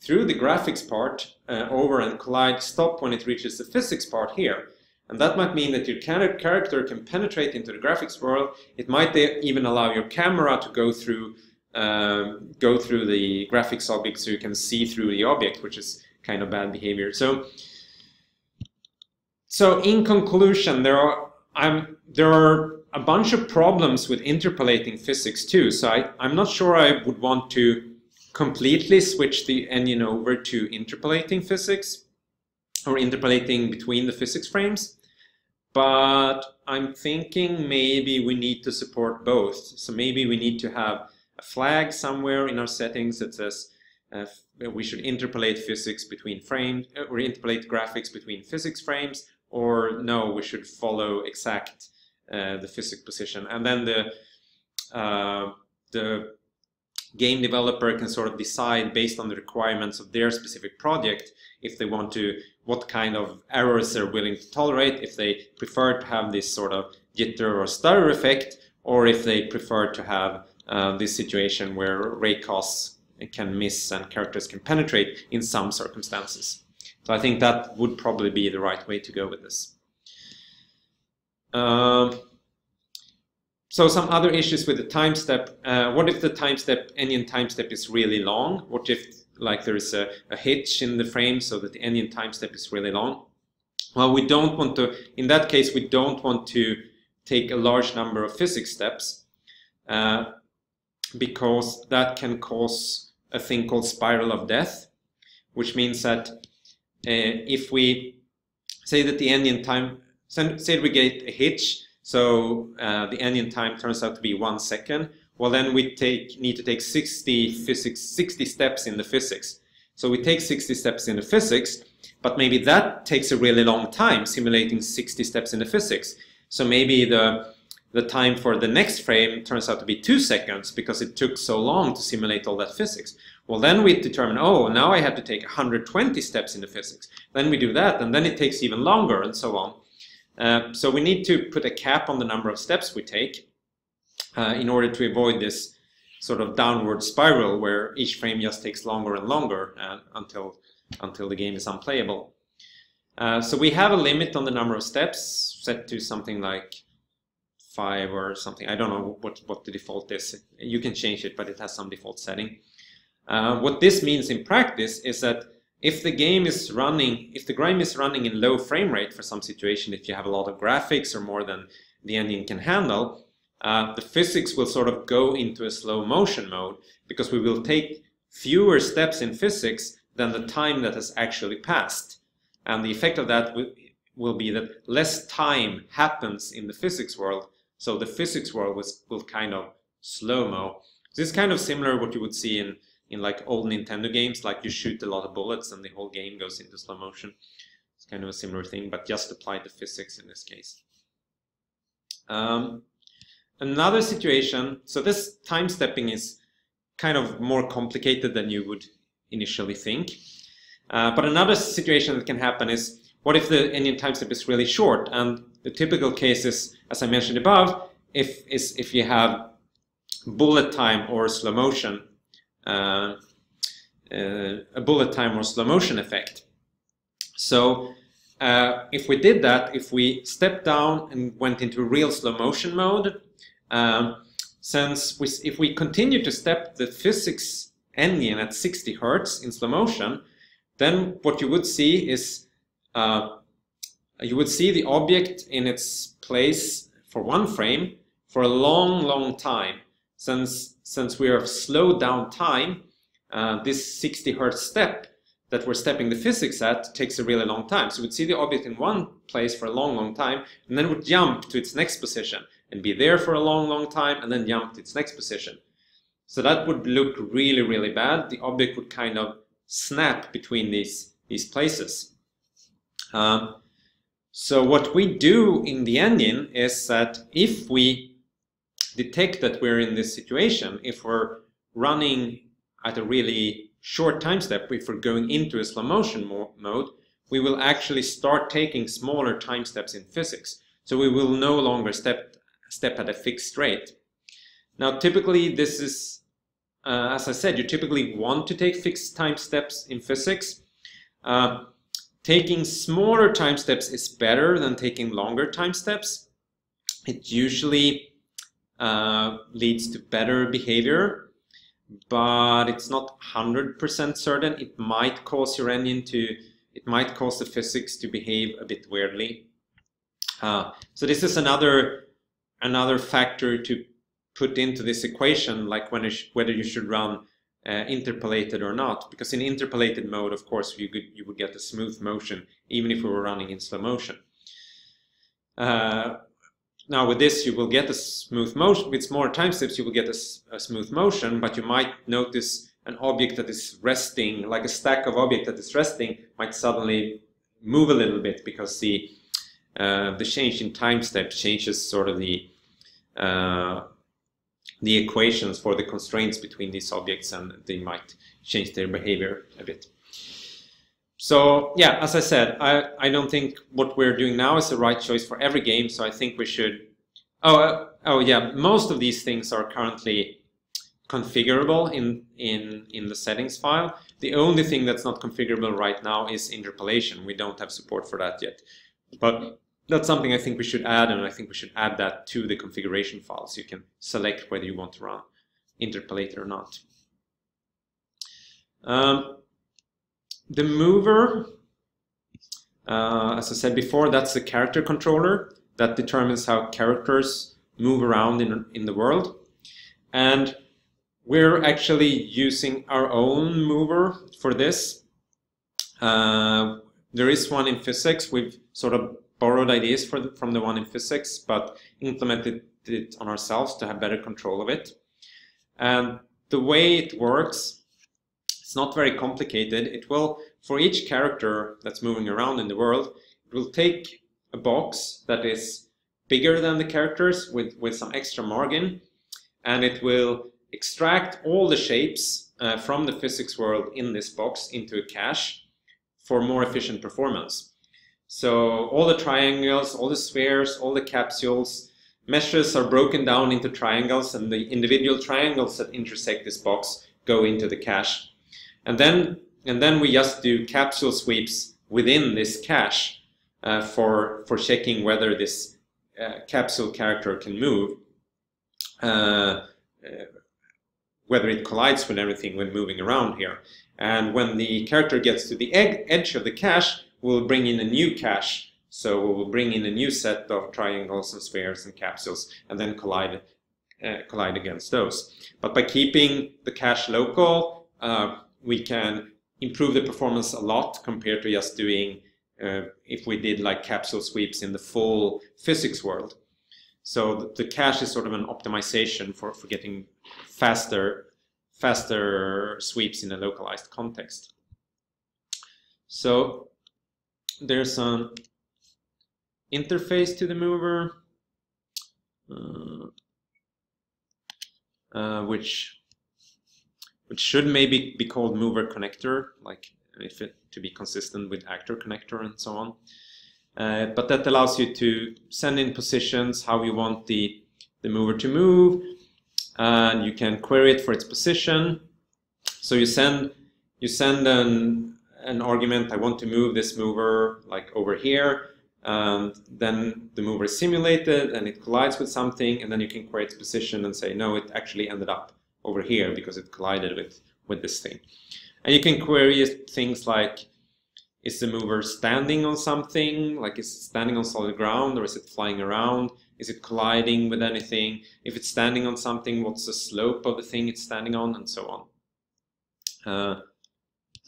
S1: through the graphics part uh, over and collide stop when it reaches the physics part here. And that might mean that your character can penetrate into the graphics world. It might even allow your camera to go through um, go through the graphics object so you can see through the object, which is kind of bad behavior. So, so in conclusion, there are I'm, there are a bunch of problems with interpolating physics too. So I, I'm not sure I would want to completely switch the engine over to interpolating physics or interpolating between the physics frames. But I'm thinking maybe we need to support both. So maybe we need to have flag somewhere in our settings that says uh, we should interpolate physics between frames uh, or interpolate graphics between physics frames or no, we should follow exact uh, the physics position. And then the uh, the game developer can sort of decide based on the requirements of their specific project if they want to what kind of errors they're willing to tolerate if they prefer to have this sort of jitter or stutter effect or if they prefer to have uh, this situation where ray raycasts can miss and characters can penetrate in some circumstances. So I think that would probably be the right way to go with this. Um, so some other issues with the time step. Uh, what if the time step, engine time step is really long? What if like there is a, a hitch in the frame so that the engine time step is really long? Well, we don't want to, in that case, we don't want to take a large number of physics steps uh, because that can cause a thing called spiral of death, which means that uh, if we say that the engine time, say we get a hitch so uh, the engine time turns out to be one second. Well, then we take need to take 60 physics, 60 steps in the physics. So we take 60 steps in the physics, but maybe that takes a really long time, simulating 60 steps in the physics. So maybe the the time for the next frame turns out to be two seconds because it took so long to simulate all that physics. Well, then we determine, oh, now I have to take 120 steps in the physics. Then we do that, and then it takes even longer, and so on. Uh, so we need to put a cap on the number of steps we take uh, in order to avoid this sort of downward spiral where each frame just takes longer and longer uh, until, until the game is unplayable. Uh, so we have a limit on the number of steps set to something like five or something. I don't know what, what the default is. You can change it, but it has some default setting. Uh, what this means in practice is that if the game is running, if the game is running in low frame rate for some situation, if you have a lot of graphics or more than the engine can handle, uh, the physics will sort of go into a slow motion mode because we will take fewer steps in physics than the time that has actually passed. And the effect of that will be that less time happens in the physics world. So the physics world was, will kind of slow-mo. This is kind of similar what you would see in in like old Nintendo games, like you shoot a lot of bullets and the whole game goes into slow motion. It's kind of a similar thing, but just applied to physics in this case. Um, another situation, so this time stepping is kind of more complicated than you would initially think. Uh, but another situation that can happen is, what if the engine time step is really short? And the typical case is, as I mentioned above, if, is if you have bullet time or slow motion uh, uh, a bullet time or slow motion effect. So uh, if we did that, if we stepped down and went into real slow motion mode, um, since we, if we continue to step the physics engine at 60 hertz in slow motion, then what you would see is uh, you would see the object in its place for one frame for a long, long time since, since we have slowed down time, uh, this 60 hertz step that we're stepping the physics at takes a really long time. So we'd see the object in one place for a long, long time, and then would jump to its next position and be there for a long, long time, and then jump to its next position. So that would look really, really bad. The object would kind of snap between these, these places. Um, so what we do in the engine is that if we detect that we're in this situation, if we're running at a really short time step, if we're going into a slow motion mo mode, we will actually start taking smaller time steps in physics. So we will no longer step, step at a fixed rate. Now, typically this is, uh, as I said, you typically want to take fixed time steps in physics. Uh, taking smaller time steps is better than taking longer time steps. It usually uh, leads to better behavior, but it's not 100% certain. It might cause your engine to, it might cause the physics to behave a bit weirdly. Uh, so this is another another factor to put into this equation, like when whether you should run uh, interpolated or not. Because in interpolated mode, of course, you could you would get a smooth motion even if we were running in slow motion. Uh, now with this, you will get a smooth motion. With smaller time steps, you will get a, a, smooth motion, but you might notice an object that is resting, like a stack of objects that is resting, might suddenly move a little bit because the uh, the change in time step changes sort of the uh, the equations for the constraints between these objects and they might change their behavior a bit. So yeah, as I said, I, I don't think what we're doing now is the right choice for every game. So I think we should. Oh, uh, oh yeah, most of these things are currently configurable in in in the settings file. The only thing that's not configurable right now is interpolation. We don't have support for that yet, but that's something I think we should add, and I think we should add that to the configuration files. you can select whether you want to run interpolated or not. Um, the mover, uh, as I said before, that's the character controller that determines how characters move around in, in the world. And we're actually using our own mover for this. Uh, there is one in PhysX. We've sort of borrowed ideas the, from the one in PhysX, but implemented it on ourselves to have better control of it. And the way it works it's not very complicated. It will, for each character that's moving around in the world, it will take a box that is bigger than the characters with, with some extra margin, and it will extract all the shapes uh, from the physics world in this box into a cache for more efficient performance. So all the triangles, all the spheres, all the capsules, meshes are broken down into triangles and the individual triangles that intersect this box go into the cache. And then, and then we just do capsule sweeps within this cache uh, for, for checking whether this uh, capsule character can move, uh, uh whether it collides with everything when moving around here. And when the character gets to the edge of the cache, we'll bring in a new cache. So we'll bring in a new set of triangles and spheres and capsules and then collide, uh, collide against those. But by keeping the cache local, uh, we can improve the performance a lot compared to just doing uh, if we did like capsule sweeps in the full physics world. So the, the cache is sort of an optimization for, for getting faster, faster sweeps in a localized context. So there's an interface to the mover, uh, uh, which which should maybe be called mover connector, like if it to be consistent with actor connector and so on. Uh, but that allows you to send in positions, how you want the, the mover to move, and you can query it for its position. So you send you send an an argument, I want to move this mover like over here, and then the mover is simulated and it collides with something, and then you can query its position and say, no, it actually ended up over here because it collided with, with this thing. And you can query things like, is the mover standing on something? Like is it standing on solid ground or is it flying around? Is it colliding with anything? If it's standing on something, what's the slope of the thing it's standing on and so on. Uh,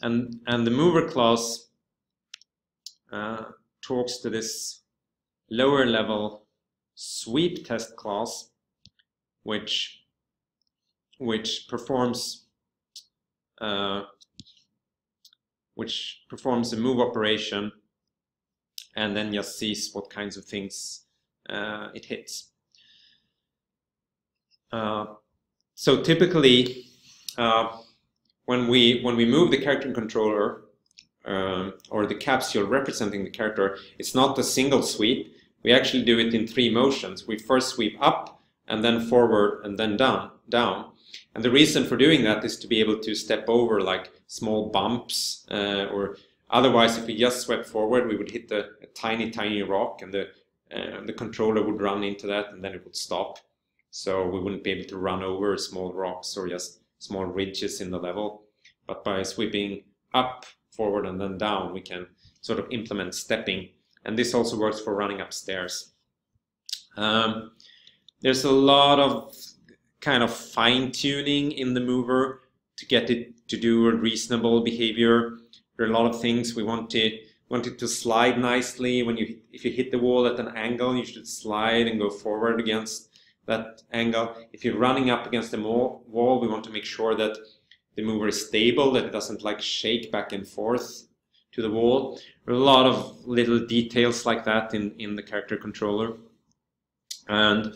S1: and, and the mover class uh, talks to this lower level sweep test class, which which performs uh, which performs a move operation and then just sees what kinds of things uh, it hits. Uh, so typically, uh, when we when we move the character controller um, or the capsule representing the character, it's not a single sweep. We actually do it in three motions. We first sweep up and then forward and then down. down. And the reason for doing that is to be able to step over like small bumps uh, or otherwise if we just swept forward we would hit a, a tiny tiny rock and the uh, the controller would run into that and then it would stop. So we wouldn't be able to run over small rocks or just small ridges in the level. But by sweeping up, forward and then down we can sort of implement stepping and this also works for running upstairs. Um, there's a lot of kind of fine tuning in the mover to get it to do a reasonable behavior. There are a lot of things we want to want it to slide nicely. When you if you hit the wall at an angle, you should slide and go forward against that angle. If you're running up against the wall, we want to make sure that the mover is stable, that it doesn't like shake back and forth to the wall. There are a lot of little details like that in, in the character controller. And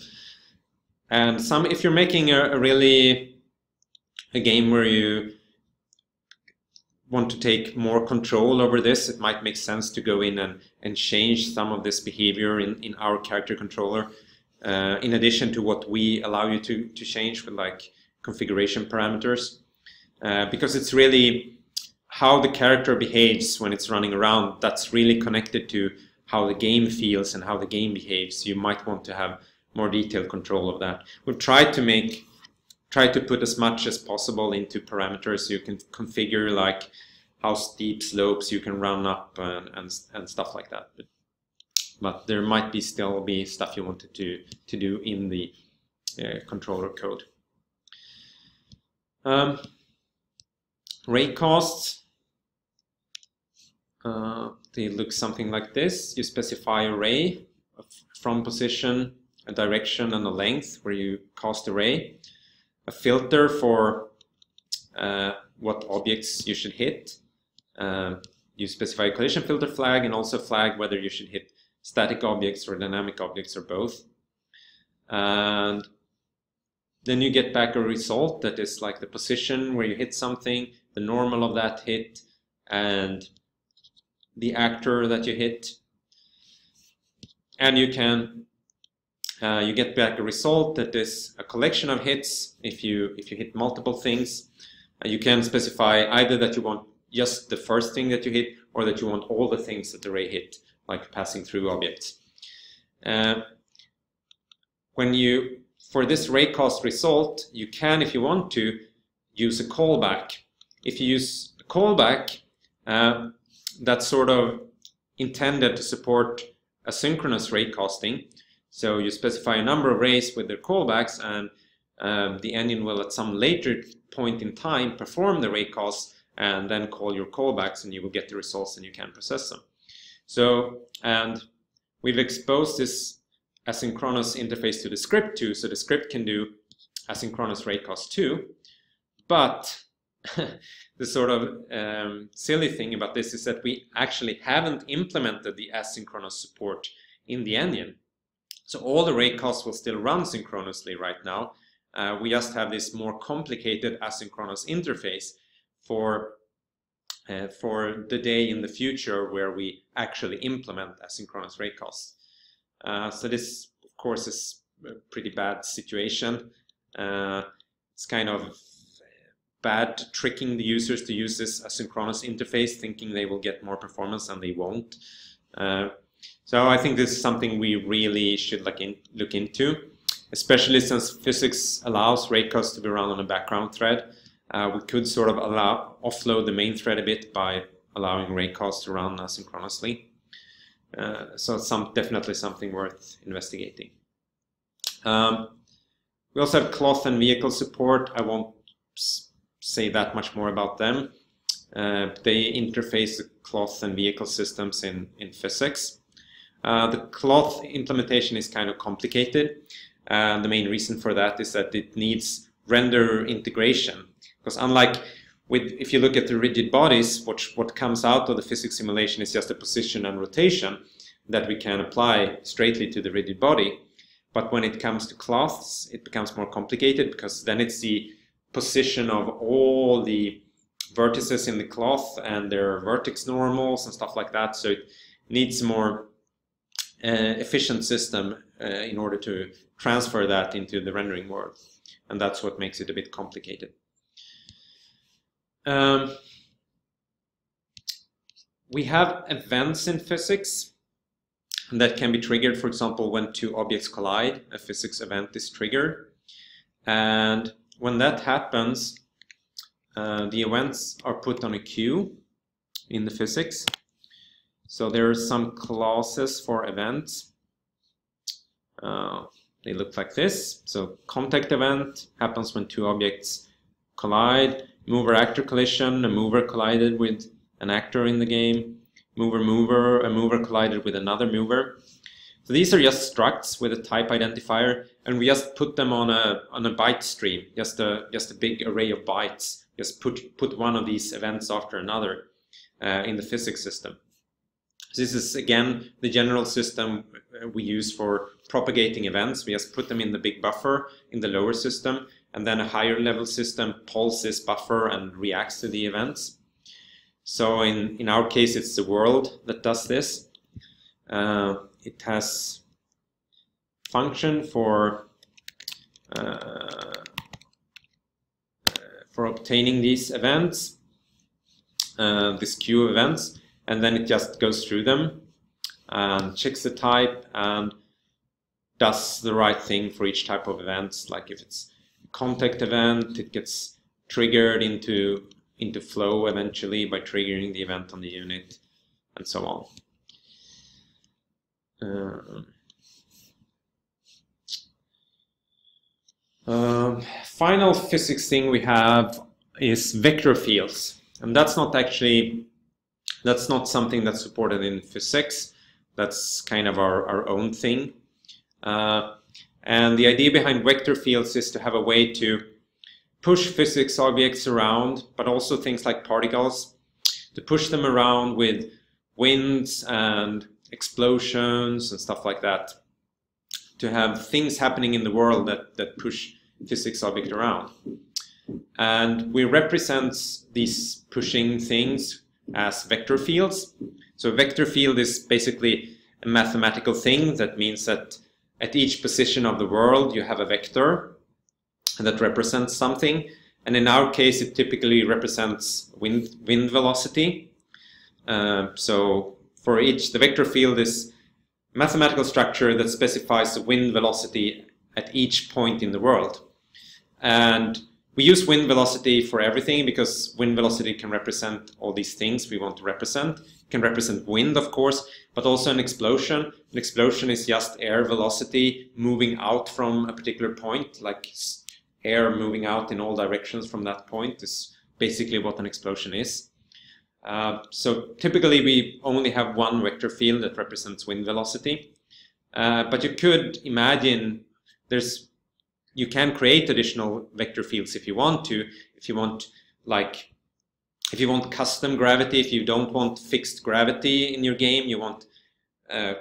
S1: and some if you're making a, a really a game where you want to take more control over this, it might make sense to go in and, and change some of this behavior in, in our character controller. Uh, in addition to what we allow you to, to change with like configuration parameters. Uh, because it's really how the character behaves when it's running around that's really connected to how the game feels and how the game behaves. You might want to have more detailed control of that. We've tried to make try to put as much as possible into parameters. You can configure like how steep slopes you can run up and, and, and stuff like that. But, but, there might be still be stuff you wanted to, to do in the uh, controller code. Um, raycasts. Uh, they look something like this. You specify a ray from position, a direction, and a length where you cast a ray a filter for uh, what objects you should hit. Uh, you specify a collision filter flag and also flag whether you should hit static objects or dynamic objects or both. And then you get back a result that is like the position where you hit something, the normal of that hit, and the actor that you hit. And you can uh, you get back a result that is a collection of hits if you if you hit multiple things. Uh, you can specify either that you want just the first thing that you hit or that you want all the things that the ray hit, like passing through objects. Uh, when you, for this raycast result, you can, if you want to, use a callback. If you use a callback, uh, that's sort of intended to support asynchronous raycasting. So you specify a number of rays with their callbacks and um, the engine will at some later point in time perform the raycast and then call your callbacks and you will get the results and you can process them. So, and we've exposed this asynchronous interface to the script too, so the script can do asynchronous raycast too. But the sort of um, silly thing about this is that we actually haven't implemented the asynchronous support in the engine. So all the raycasts will still run synchronously right now. Uh, we just have this more complicated asynchronous interface for uh, for the day in the future where we actually implement asynchronous raycasts. Uh, so this, of course, is a pretty bad situation. Uh, it's kind of bad tricking the users to use this asynchronous interface, thinking they will get more performance and they won't. Uh, so I think this is something we really should look, in, look into, especially since PhysX allows raycasts to be run on a background thread. Uh, we could sort of allow offload the main thread a bit by allowing raycasts to run asynchronously. Uh, so it's some, definitely something worth investigating. Um, we also have cloth and vehicle support. I won't say that much more about them. Uh, they interface the cloth and vehicle systems in, in PhysX. Uh, the cloth implementation is kind of complicated. And the main reason for that is that it needs render integration. Because unlike with if you look at the rigid bodies, what what comes out of the physics simulation is just a position and rotation that we can apply straightly to the rigid body. But when it comes to cloths, it becomes more complicated because then it's the position of all the vertices in the cloth and their vertex normals and stuff like that. So it needs more uh, efficient system uh, in order to transfer that into the rendering world. And that's what makes it a bit complicated. Um, we have events in physics that can be triggered, for example, when two objects collide, a physics event is triggered. And when that happens, uh, the events are put on a queue in the physics. So there are some clauses for events. Uh, they look like this. So contact event happens when two objects collide. Mover-actor collision, a mover collided with an actor in the game mover mover, a mover collided with another mover. So these are just structs with a type identifier, and we just put them on a on a byte stream, just a just a big array of bytes. Just put put one of these events after another uh, in the physics system. This is again the general system we use for propagating events. We just put them in the big buffer in the lower system, and then a higher level system pulls this buffer and reacts to the events. So in, in our case, it's the world that does this. Uh, it has function for uh, for obtaining these events, uh, this queue events, and then it just goes through them and checks the type and does the right thing for each type of events. Like if it's contact event, it gets triggered into into flow eventually by triggering the event on the unit and so on. Uh, uh, final physics thing we have is vector fields. And that's not actually, that's not something that's supported in PhysX. That's kind of our, our own thing. Uh, and the idea behind vector fields is to have a way to push physics objects around, but also things like particles, to push them around with winds and explosions and stuff like that, to have things happening in the world that, that push physics object around. And we represent these pushing things as vector fields. So a vector field is basically a mathematical thing that means that at each position of the world you have a vector that represents something. And in our case, it typically represents wind, wind velocity. Uh, so for each, the vector field is mathematical structure that specifies the wind velocity at each point in the world. And we use wind velocity for everything because wind velocity can represent all these things we want to represent. Can represent wind, of course, but also an explosion. An explosion is just air velocity moving out from a particular point, like air moving out in all directions from that point is basically what an explosion is. Uh, so typically we only have one vector field that represents wind velocity. Uh, but you could imagine there's you can create additional vector fields if you want to. If you want like if you want custom gravity, if you don't want fixed gravity in your game, you want uh,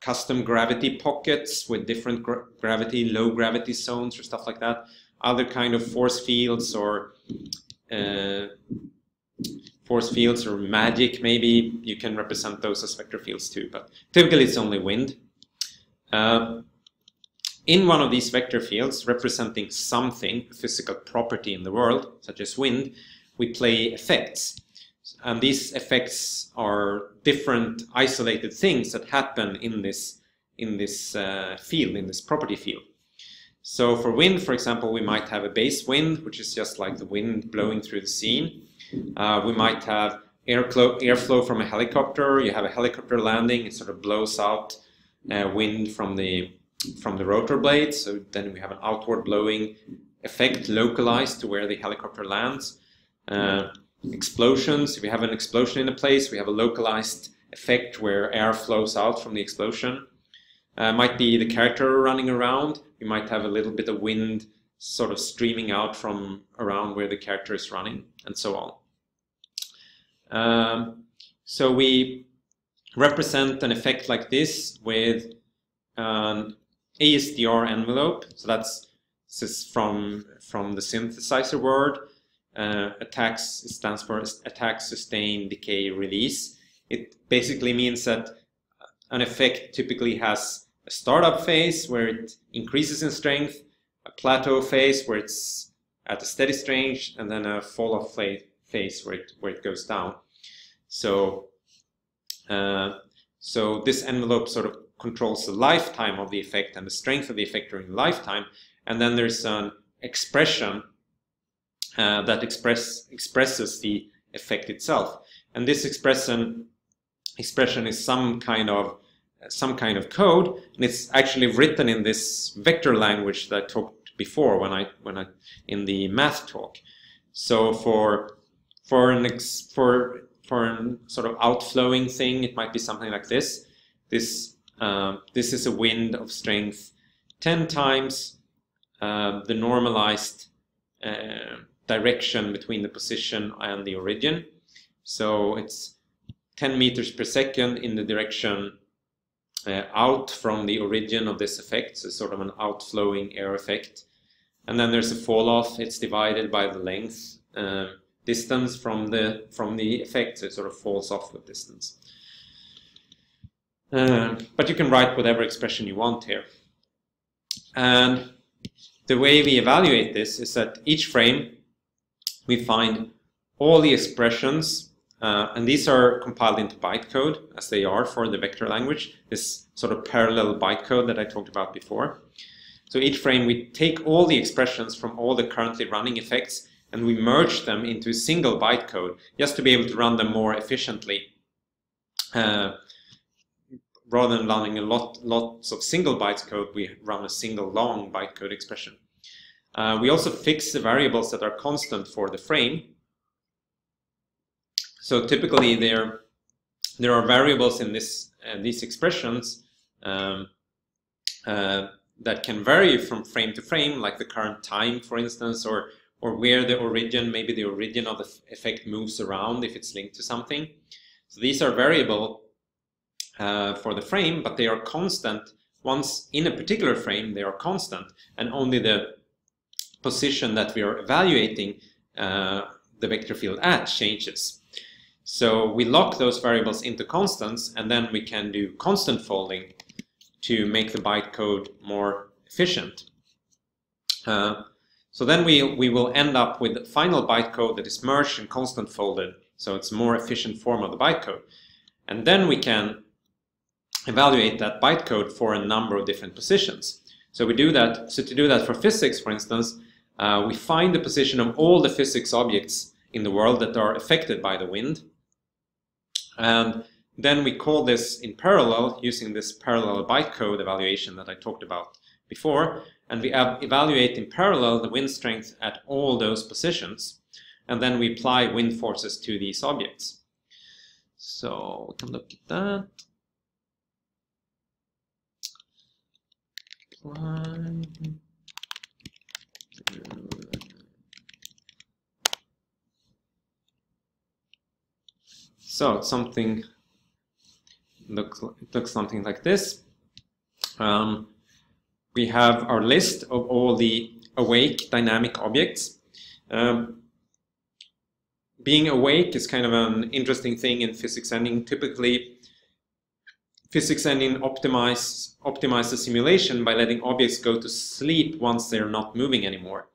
S1: custom gravity pockets with different gra gravity, low gravity zones or stuff like that. Other kind of force fields or uh, force fields or magic maybe, you can represent those as vector fields too, but typically it's only wind. Uh, in one of these vector fields representing something, a physical property in the world, such as wind, we play effects. And these effects are different isolated things that happen in this, in this uh, field, in this property field. So for wind, for example, we might have a base wind, which is just like the wind blowing through the scene. Uh, we might have airflow, from a helicopter. You have a helicopter landing, it sort of blows out uh, wind from the from the rotor blades. So then we have an outward blowing effect localized to where the helicopter lands. Uh, explosions. If we have an explosion in a place, we have a localized effect where air flows out from the explosion. Uh, might be the character running around. We might have a little bit of wind sort of streaming out from around where the character is running, and so on. Um, so we represent an effect like this with an ASDR envelope. So that's this is from from the synthesizer word. Uh, attacks stands for attack, sustain, decay, release. It basically means that an effect typically has a startup phase where it increases in strength, a plateau phase where it's at a steady strength, and then a fall off phase where it where it goes down. So uh, so this envelope sort of controls the lifetime of the effect and the strength of the effect during lifetime. And then there's an expression uh, that express, expresses the effect itself. And this expression expression is some kind of some kind of code, and it's actually written in this vector language that I talked before when I when I in the math talk. So for for an ex, for for a sort of outflowing thing, it might be something like this. This uh, this is a wind of strength 10 times uh, the normalized uh, direction between the position and the origin. So it's 10 meters per second in the direction uh, out from the origin of this effect, so sort of an outflowing air effect. And then there's a fall off, it's divided by the length uh, distance from the from the effect, so it sort of falls off with distance. Uh, but you can write whatever expression you want here. And the way we evaluate this is that each frame we find all the expressions, uh, and these are compiled into bytecode as they are for the vector language, this sort of parallel bytecode that I talked about before. So each frame we take all the expressions from all the currently running effects and we merge them into a single bytecode just to be able to run them more efficiently. Uh, rather than running a lot lots of single bytes code, we run a single long bytecode expression. Uh, we also fix the variables that are constant for the frame. So typically there, there are variables in this uh, these expressions um, uh, that can vary from frame to frame, like the current time, for instance, or or where the origin, maybe the origin of the effect moves around if it's linked to something. So these are variable uh, for the frame, but they are constant. Once in a particular frame, they are constant, and only the position that we are evaluating uh, the vector field at changes. So we lock those variables into constants, and then we can do constant folding to make the bytecode more efficient. Uh, so then we, we will end up with the final bytecode that is merged and constant folded. So it's a more efficient form of the bytecode. And then we can evaluate that bytecode for a number of different positions. So we do that. So to do that for physics, for instance, uh, we find the position of all the physics objects in the world that are affected by the wind. And then we call this in parallel using this parallel bytecode evaluation that I talked about before and we evaluate in parallel the wind strength at all those positions, and then we apply wind forces to these objects. So we can look at that. So something looks looks something like this. Um, we have our list of all the awake dynamic objects. Um, being awake is kind of an interesting thing in physics engine. Typically, physics engine optimize, optimize the simulation by letting objects go to sleep once they're not moving anymore.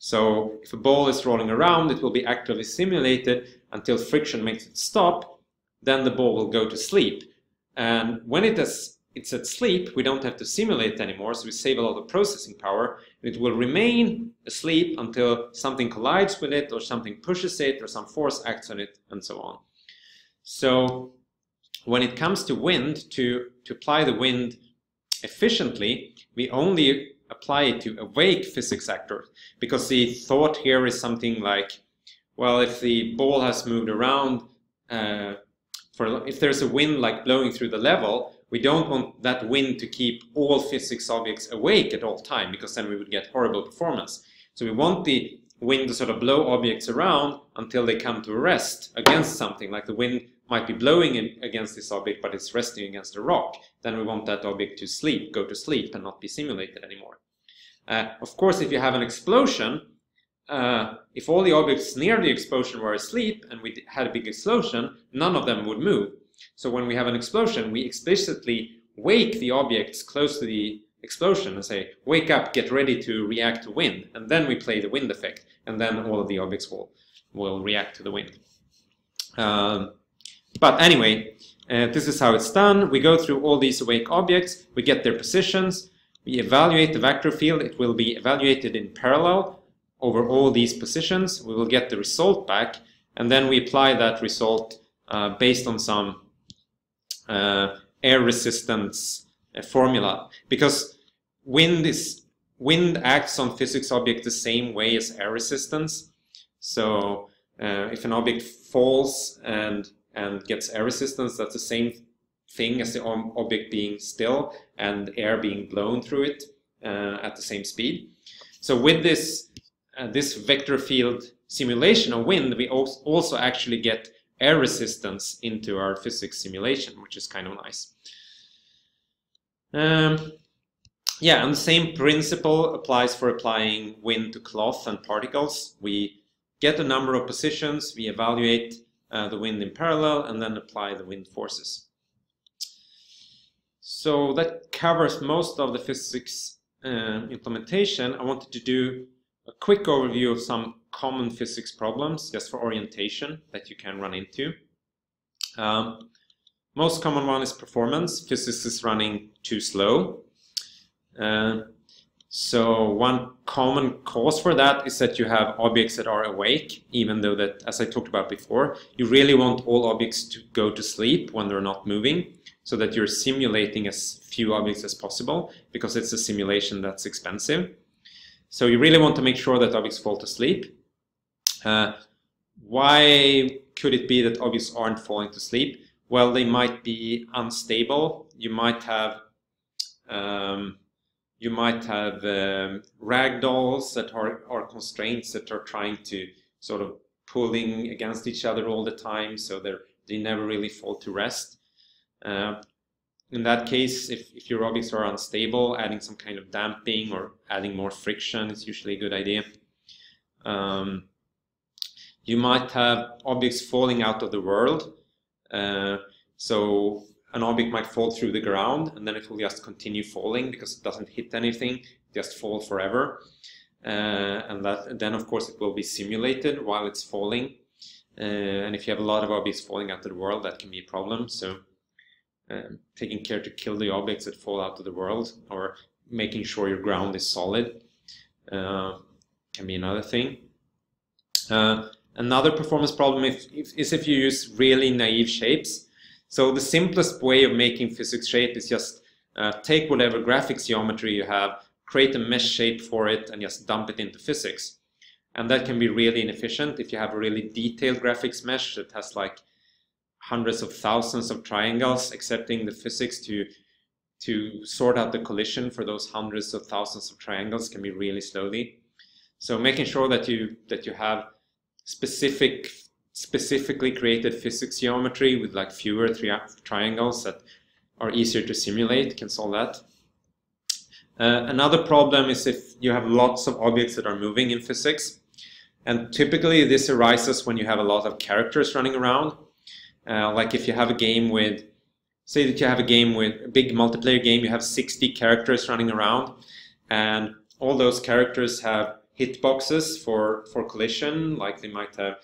S1: So if a ball is rolling around, it will be actively simulated until friction makes it stop, then the ball will go to sleep. And when it has it's at sleep, we don't have to simulate anymore, so we save a lot of processing power. It will remain asleep until something collides with it, or something pushes it, or some force acts on it, and so on. So when it comes to wind, to, to apply the wind efficiently, we only apply it to awake physics actors, because the thought here is something like, well, if the ball has moved around, uh, for if there's a wind like blowing through the level, we don't want that wind to keep all physics objects awake at all time because then we would get horrible performance. So we want the wind to sort of blow objects around until they come to a rest against something, like the wind might be blowing against this object, but it's resting against a rock. Then we want that object to sleep, go to sleep, and not be simulated anymore. Uh, of course, if you have an explosion, uh, if all the objects near the explosion were asleep and we had a big explosion, none of them would move. So when we have an explosion, we explicitly wake the objects close to the explosion and say, wake up, get ready to react to wind. And then we play the wind effect, and then all of the objects will, will react to the wind. Um, but anyway, uh, this is how it's done. We go through all these awake objects, we get their positions, we evaluate the vector field. It will be evaluated in parallel over all these positions. We will get the result back, and then we apply that result uh, based on some uh, air resistance uh, formula. Because wind is wind acts on physics object the same way as air resistance. So uh, if an object falls and and gets air resistance, that's the same thing as the object being still and air being blown through it uh, at the same speed. So with this, uh, this vector field simulation of wind, we also actually get air resistance into our physics simulation, which is kind of nice. Um, yeah, and the same principle applies for applying wind to cloth and particles. We get a number of positions, we evaluate uh, the wind in parallel, and then apply the wind forces. So that covers most of the physics uh, implementation. I wanted to do a quick overview of some common physics problems just for orientation that you can run into. Um, most common one is performance. Physics is running too slow. Uh, so one common cause for that is that you have objects that are awake, even though that, as I talked about before, you really want all objects to go to sleep when they're not moving, so that you're simulating as few objects as possible, because it's a simulation that's expensive. So you really want to make sure that objects fall to sleep. Uh, why could it be that objects aren't falling to sleep? Well, they might be unstable. You might have um, you might have um, ragdolls that are, are constraints that are trying to sort of pulling against each other all the time, so they're they never really fall to rest. Uh, in that case, if, if your objects are unstable, adding some kind of damping or adding more friction is usually a good idea. Um, you might have objects falling out of the world. Uh, so an object might fall through the ground and then it will just continue falling because it doesn't hit anything, just fall forever. Uh, and that then of course it will be simulated while it's falling. Uh, and if you have a lot of objects falling out of the world, that can be a problem. So um, taking care to kill the objects that fall out of the world or making sure your ground is solid uh, can be another thing. Uh, another performance problem if, if, is if you use really naive shapes. So the simplest way of making physics shape is just uh, take whatever graphics geometry you have, create a mesh shape for it, and just dump it into physics. And that can be really inefficient if you have a really detailed graphics mesh that has like hundreds of thousands of triangles, accepting the physics to to sort out the collision for those hundreds of thousands of triangles can be really slowly. So making sure that you that you have specific specifically created physics geometry with like fewer tri triangles that are easier to simulate can solve that. Uh, another problem is if you have lots of objects that are moving in physics. And typically this arises when you have a lot of characters running around. Uh, like if you have a game with, say that you have a game with a big multiplayer game, you have 60 characters running around and all those characters have hitboxes for, for collision, like they might have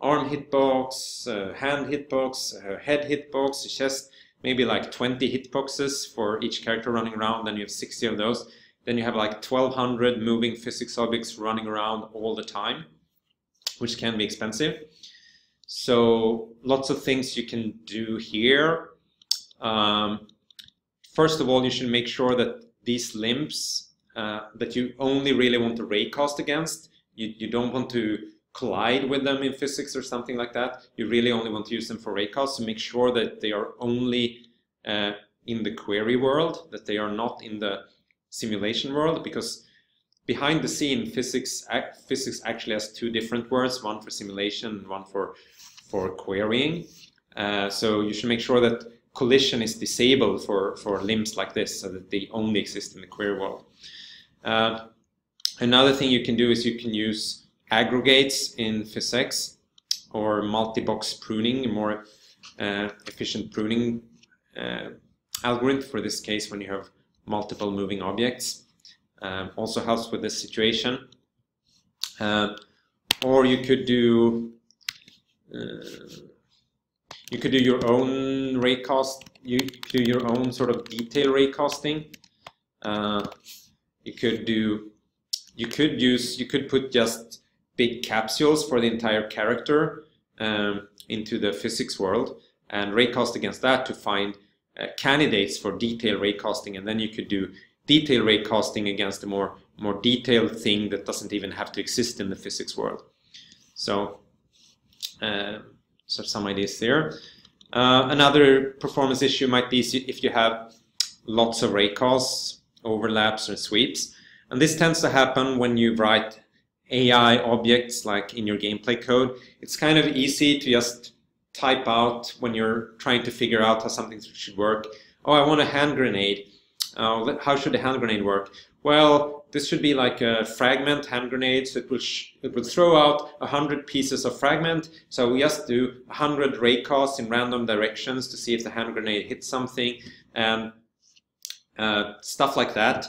S1: arm hitbox, uh, hand hitbox, uh, head hitbox, chest, maybe like 20 hitboxes for each character running around, then you have 60 of those. Then you have like 1200 moving physics objects running around all the time, which can be expensive. So lots of things you can do here. Um, first of all, you should make sure that these limbs uh, that you only really want to raycast against, you, you don't want to collide with them in physics or something like that. You really only want to use them for raycasts, so make sure that they are only uh, in the query world, that they are not in the simulation world, because behind the scene, physics PhysX actually has two different words, one for simulation and one for for querying. Uh, so you should make sure that collision is disabled for for limbs like this, so that they only exist in the query world. Uh, another thing you can do is you can use aggregates in PhysX or multi-box pruning, a more uh, efficient pruning uh, algorithm for this case when you have multiple moving objects. Um, also helps with this situation. Uh, or you could do you could do your own raycast. You could do your own sort of detail raycasting. Uh, you could do you could use you could put just big capsules for the entire character um, into the physics world and raycast against that to find uh, candidates for detailed raycasting and then you could do detailed raycasting against a more more detailed thing that doesn't even have to exist in the physics world so uh, so some ideas there uh, another performance issue might be if you have lots of raycasts overlaps or sweeps and this tends to happen when you write AI objects like in your gameplay code. It's kind of easy to just type out when you're trying to figure out how something should work. Oh, I want a hand grenade. Uh, how should a hand grenade work? Well, this should be like a fragment hand grenade. So it will it will throw out a hundred pieces of fragment. So we just do a hundred raycasts in random directions to see if the hand grenade hits something and uh, stuff like that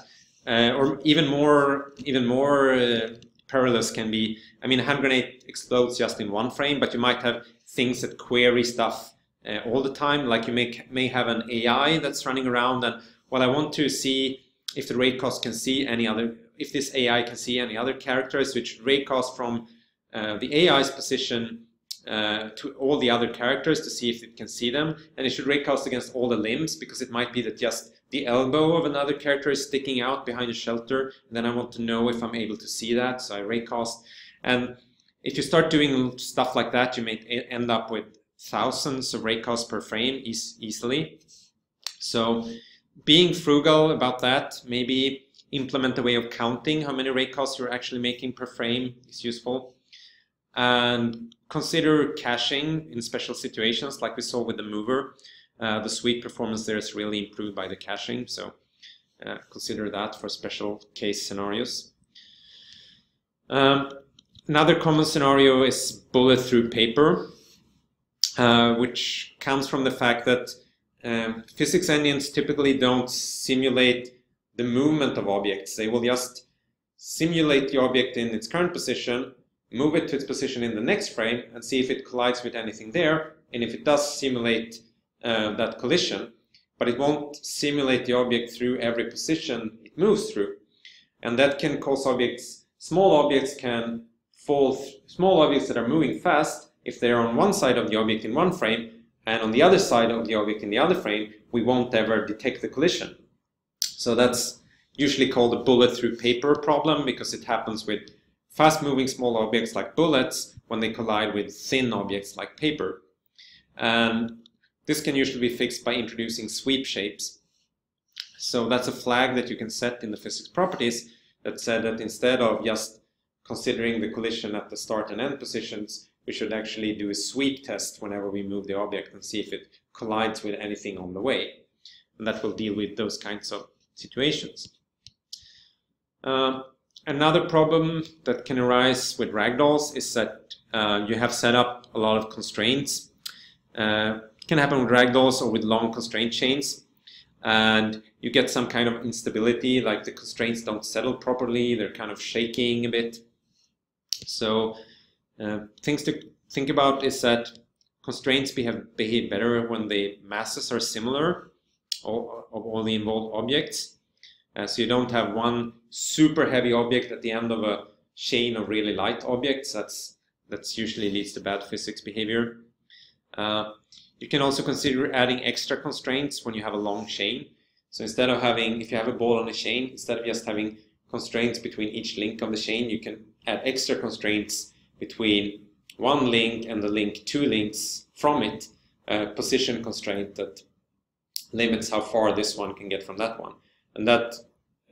S1: uh, or even more even more uh, perilous can be i mean a hand grenade explodes just in one frame but you might have things that query stuff uh, all the time like you may may have an ai that's running around and well i want to see if the raycast can see any other if this ai can see any other characters which raycast from uh, the ai's position uh, to all the other characters to see if it can see them and it should raycast against all the limbs because it might be that just the elbow of another character is sticking out behind a shelter, and then I want to know if I'm able to see that, so I raycast. And if you start doing stuff like that, you may end up with thousands of raycasts per frame is easily. So being frugal about that, maybe implement a way of counting how many raycasts you're actually making per frame is useful. And consider caching in special situations like we saw with the mover. Uh, the sweep performance there is really improved by the caching, so uh, consider that for special case scenarios. Um, another common scenario is bullet through paper, uh, which comes from the fact that um, physics engines typically don't simulate the movement of objects. They will just simulate the object in its current position, move it to its position in the next frame, and see if it collides with anything there. And if it does simulate uh, that collision, but it won't simulate the object through every position it moves through. And that can cause objects, small objects can fall, small objects that are moving fast, if they're on one side of the object in one frame, and on the other side of the object in the other frame, we won't ever detect the collision. So that's usually called a bullet through paper problem because it happens with fast moving small objects like bullets when they collide with thin objects like paper. And this can usually be fixed by introducing sweep shapes. So that's a flag that you can set in the physics properties that said that instead of just considering the collision at the start and end positions, we should actually do a sweep test whenever we move the object and see if it collides with anything on the way. And that will deal with those kinds of situations. Uh, another problem that can arise with ragdolls is that uh, you have set up a lot of constraints. Uh, can happen with ragdolls or with long constraint chains. And you get some kind of instability, like the constraints don't settle properly, they're kind of shaking a bit. So uh, things to think about is that constraints behave, behave better when the masses are similar of all the involved objects. Uh, so you don't have one super heavy object at the end of a chain of really light objects. That's that's usually leads to bad physics behavior. Uh, you can also consider adding extra constraints when you have a long chain. So instead of having, if you have a ball on a chain, instead of just having constraints between each link of the chain, you can add extra constraints between one link and the link two links from it, a position constraint that limits how far this one can get from that one. And that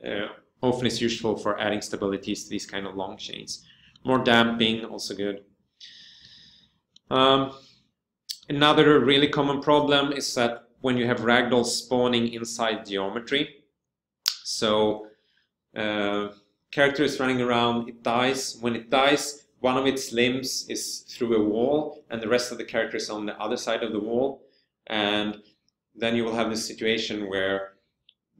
S1: uh, often is useful for adding stabilities to these kind of long chains. More damping, also good. Um, another really common problem is that when you have ragdoll spawning inside geometry, so uh, character is running around, it dies. When it dies, one of its limbs is through a wall and the rest of the character is on the other side of the wall. And then you will have this situation where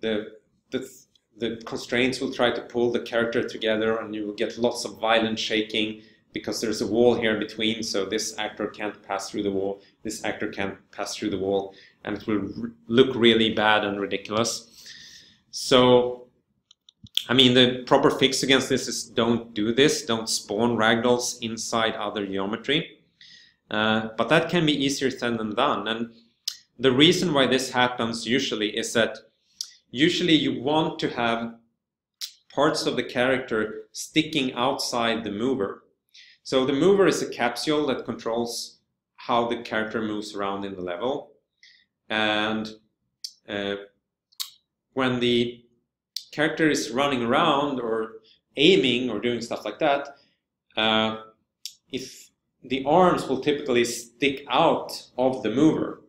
S1: the, the, the constraints will try to pull the character together and you will get lots of violent shaking because there's a wall here in between so this actor can't pass through the wall this actor can't pass through the wall and it will look really bad and ridiculous so I mean the proper fix against this is don't do this don't spawn ragdolls inside other geometry uh, but that can be easier said than done and the reason why this happens usually is that usually you want to have parts of the character sticking outside the mover. So the mover is a capsule that controls how the character moves around in the level. And uh, when the character is running around or aiming or doing stuff like that, uh, if the arms will typically stick out of the mover.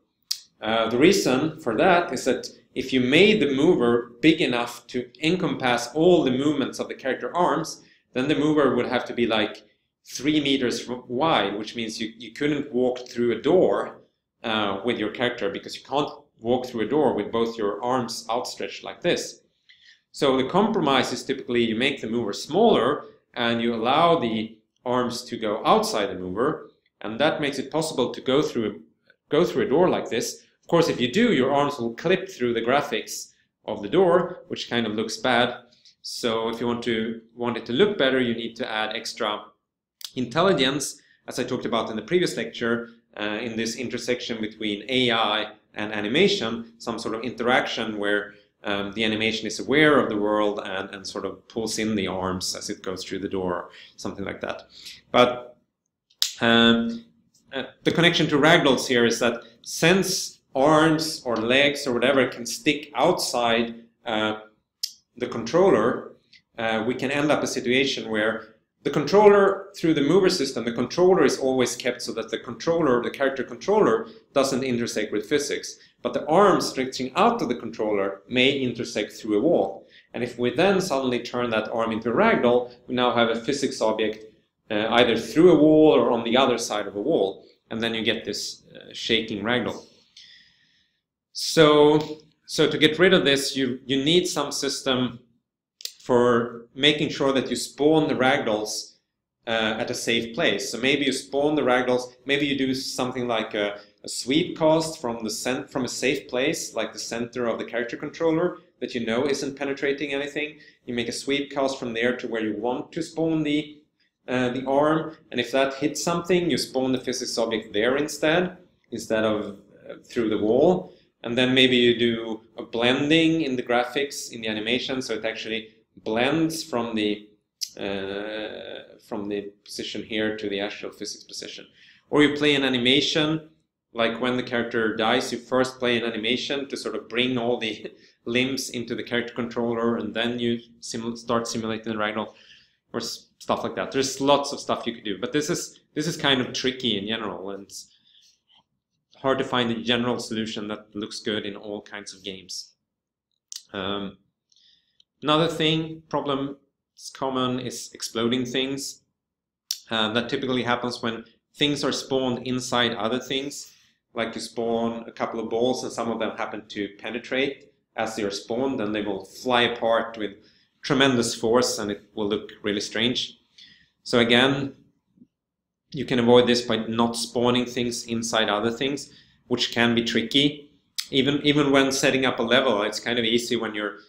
S1: Uh, the reason for that is that if you made the mover big enough to encompass all the movements of the character arms, then the mover would have to be like three meters wide, which means you, you couldn't walk through a door uh, with your character because you can't walk through a door with both your arms outstretched like this. So the compromise is typically you make the mover smaller and you allow the arms to go outside the mover, and that makes it possible to go through go through a door like this of course, if you do, your arms will clip through the graphics of the door, which kind of looks bad. So if you want to want it to look better, you need to add extra intelligence, as I talked about in the previous lecture, uh, in this intersection between AI and animation, some sort of interaction where um, the animation is aware of the world and, and sort of pulls in the arms as it goes through the door, something like that. But um, uh, the connection to ragdolls here is that since arms or legs or whatever can stick outside uh, the controller, uh, we can end up a situation where the controller, through the mover system, the controller is always kept so that the controller, the character controller, doesn't intersect with physics. But the arm stretching out of the controller may intersect through a wall. And if we then suddenly turn that arm into a ragdoll, we now have a physics object uh, either through a wall or on the other side of a wall. And then you get this uh, shaking ragdoll. So, so to get rid of this, you, you need some system for making sure that you spawn the ragdolls uh, at a safe place. So maybe you spawn the ragdolls, maybe you do something like a, a sweep cast from the from a safe place, like the center of the character controller that you know isn't penetrating anything. You make a sweep cast from there to where you want to spawn the uh, the arm, and if that hits something, you spawn the physics object there instead, instead of uh, through the wall and then maybe you do a blending in the graphics in the animation so it actually blends from the uh, from the position here to the actual physics position or you play an animation like when the character dies you first play an animation to sort of bring all the limbs into the character controller and then you start simulating the ragdoll or stuff like that there's lots of stuff you could do but this is this is kind of tricky in general and hard to find a general solution that looks good in all kinds of games. Um, another thing, problem is common is exploding things. Uh, that typically happens when things are spawned inside other things. Like you spawn a couple of balls and some of them happen to penetrate as they are spawned and they will fly apart with tremendous force and it will look really strange. So again, you can avoid this by not spawning things inside other things, which can be tricky. Even, even when setting up a level, it's kind of easy when you're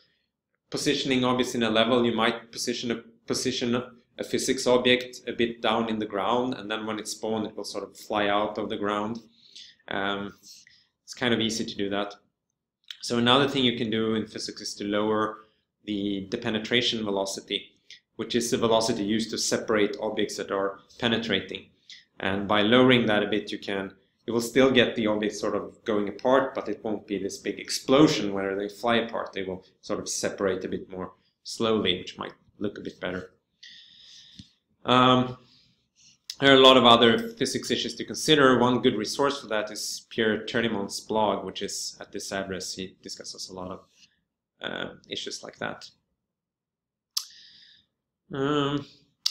S1: positioning objects in a level, you might position a, position a physics object a bit down in the ground, and then when it's spawned, it will sort of fly out of the ground. Um, it's kind of easy to do that. So another thing you can do in PhysX is to lower the, the penetration velocity, which is the velocity used to separate objects that are penetrating. And by lowering that a bit, you can you will still get the objects sort of going apart, but it won't be this big explosion where they fly apart. They will sort of separate a bit more slowly, which might look a bit better. Um, there are a lot of other physics issues to consider. One good resource for that is Pierre Terdiman's blog, which is at this address. He discusses a lot of uh, issues like that. Um,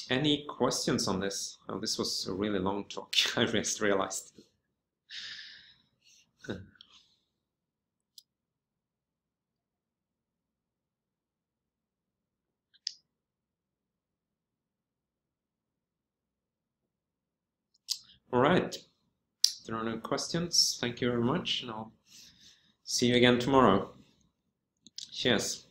S1: any questions on this? Oh, this was a really long talk, I just realized. All right. If there are no questions, thank you very much, and I'll see you again tomorrow. Cheers.